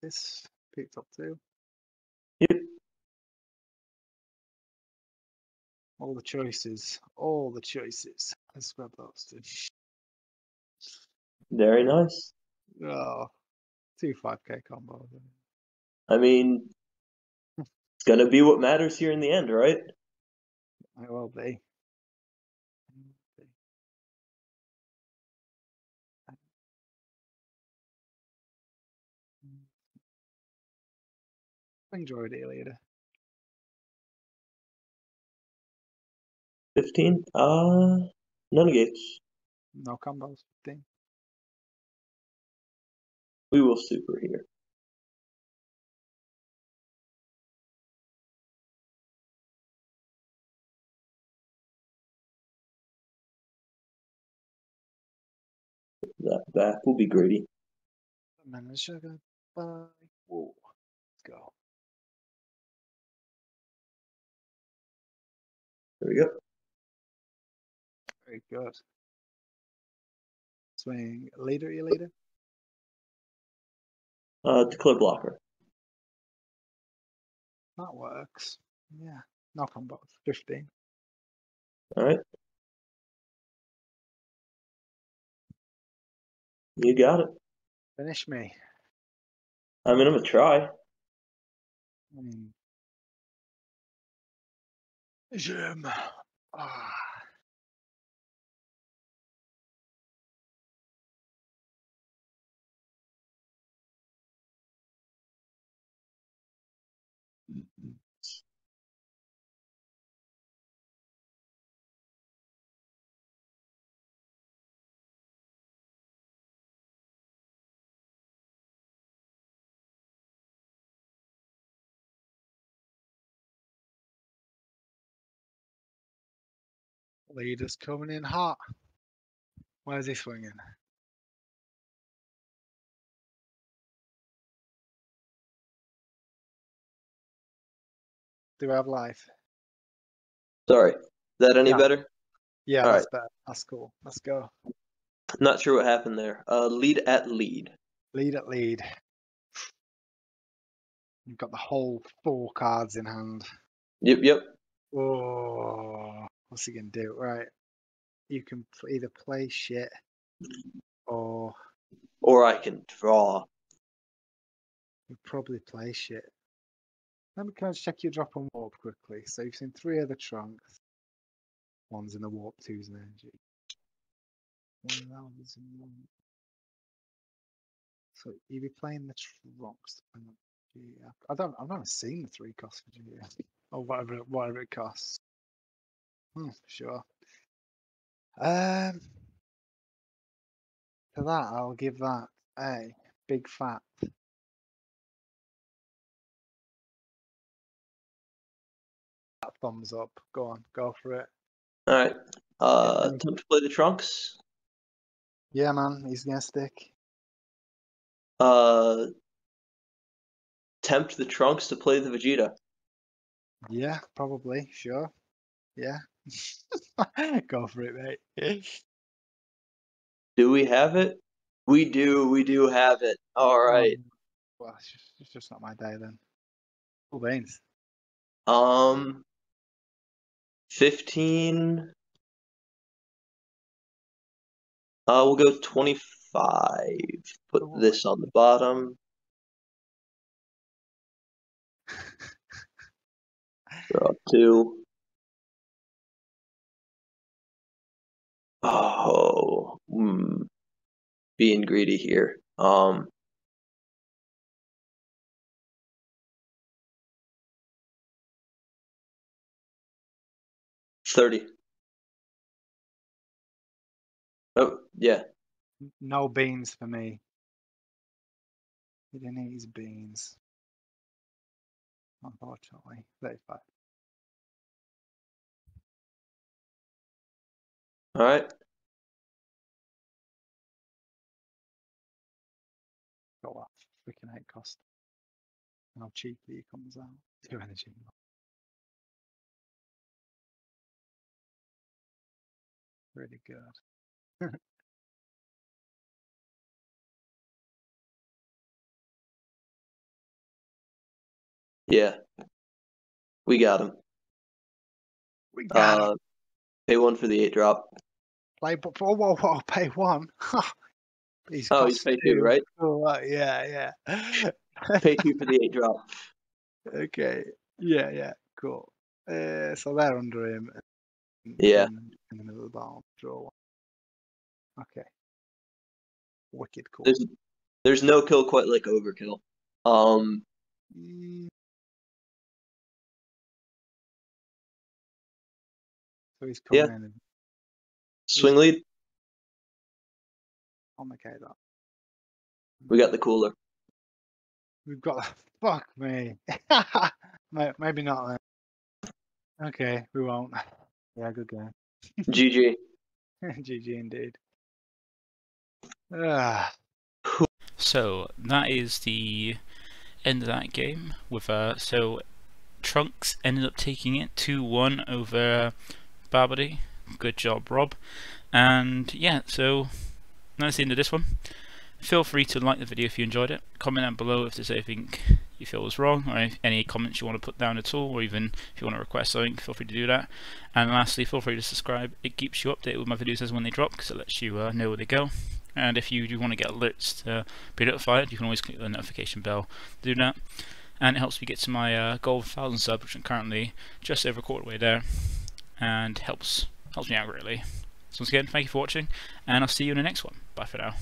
this. Picked up too. Yep. All the choices. All the choices. Let's grab those two. Very nice. Oh, two 5k combos. I mean, it's gonna be what matters here in the end, right? I will be. Be. Enjoyed it later. Fifteen. Uh, no gates. No combos. Thing. We will super here. That back will be greedy. Sugar. Bye. Whoa. Let's go. There we go. Very good. Swing leader, you leader. Uh, declare blocker. That works. Yeah. knock on combos. 15. All right. You got it. Finish me. I mean, I'm gonna try. I. Jim. Ah. Leader's coming in hot. Where's he swinging? Do I have life? Sorry. Is that any Yeah. better? Yeah, All that's better. That's cool. Let's go. Not sure what happened there. Uh, lead at lead. Lead at lead. You've got the whole four cards in hand. Yep, yep. Oh, what's he gonna do? Right. You can either play shit or Or I can draw. you probably play shit. Let me can I check your drop and warp quickly. So you've seen three of the trunks. One's in the warp, two's in energy. One of that was in one. So you'd be playing the trunks. on. I don't. I've never seen the three costs for GF or whatever whatever it costs. Hmm, sure. Um. To that, I'll give that a big fat thumbs up. Go on, go for it. All right. Uh, attempt to play the trunks. Yeah, man, he's gonna stick. Uh, tempt the Trunks to play the Vegeta. Yeah, probably. Sure. Yeah. Go for it, mate. Do we have it? We do. We do have it. All right. Um, well, it's just, it's just not my day then. Cool beans. Um, fifteen. Uh, we'll go twenty-five. Put Oh, this on the bottom. Draw two. Oh, hmm. Being greedy here. Um, thirty. Oh, yeah. No beans for me. He didn't eat his beans. Unfortunately. 35. All right. Got what freaking eight cost. And how cheaply he comes out. Two energy. Really good. Yeah. We got him. We got him. Uh, pay one for the eight drop. Play, but whoa, whoa, whoa, pay one. he's Oh, he's pay two, right? Oh, uh, yeah, yeah. Pay two for the eight drop. okay. Yeah, yeah, cool. Uh, so they're under him. Yeah. and In the middle of the bottom, draw one. Okay. Wicked cool. There's there's no kill quite like overkill. Um, Mm. So he's Yeah. coming in and swing lead. complicate that. We got the cooler. We've got the fuck me. Maybe not then. Okay, we won't. Yeah, good game. GG. GG indeed. Ah, So that is the end of that game. With uh, so Trunks ended up taking it two one over Babidi. Good job, Rob. And yeah, so that's the end of this one. Feel free to like the video if you enjoyed it. Comment down below if there's anything you feel was wrong, or any comments you want to put down at all, or even if you want to request something, feel free to do that. And lastly, feel free to subscribe. It keeps you updated with my videos as when they drop, because it lets you uh, know where they go. And if you do want to get alerts to be notified, you can always click the notification bell to do that. And it helps me get to my uh, goal of 1,000 subs, which I'm currently just over a quarter way there, and helps helps me out greatly. So once again, thank you for watching, and I'll see you in the next one. Bye for now.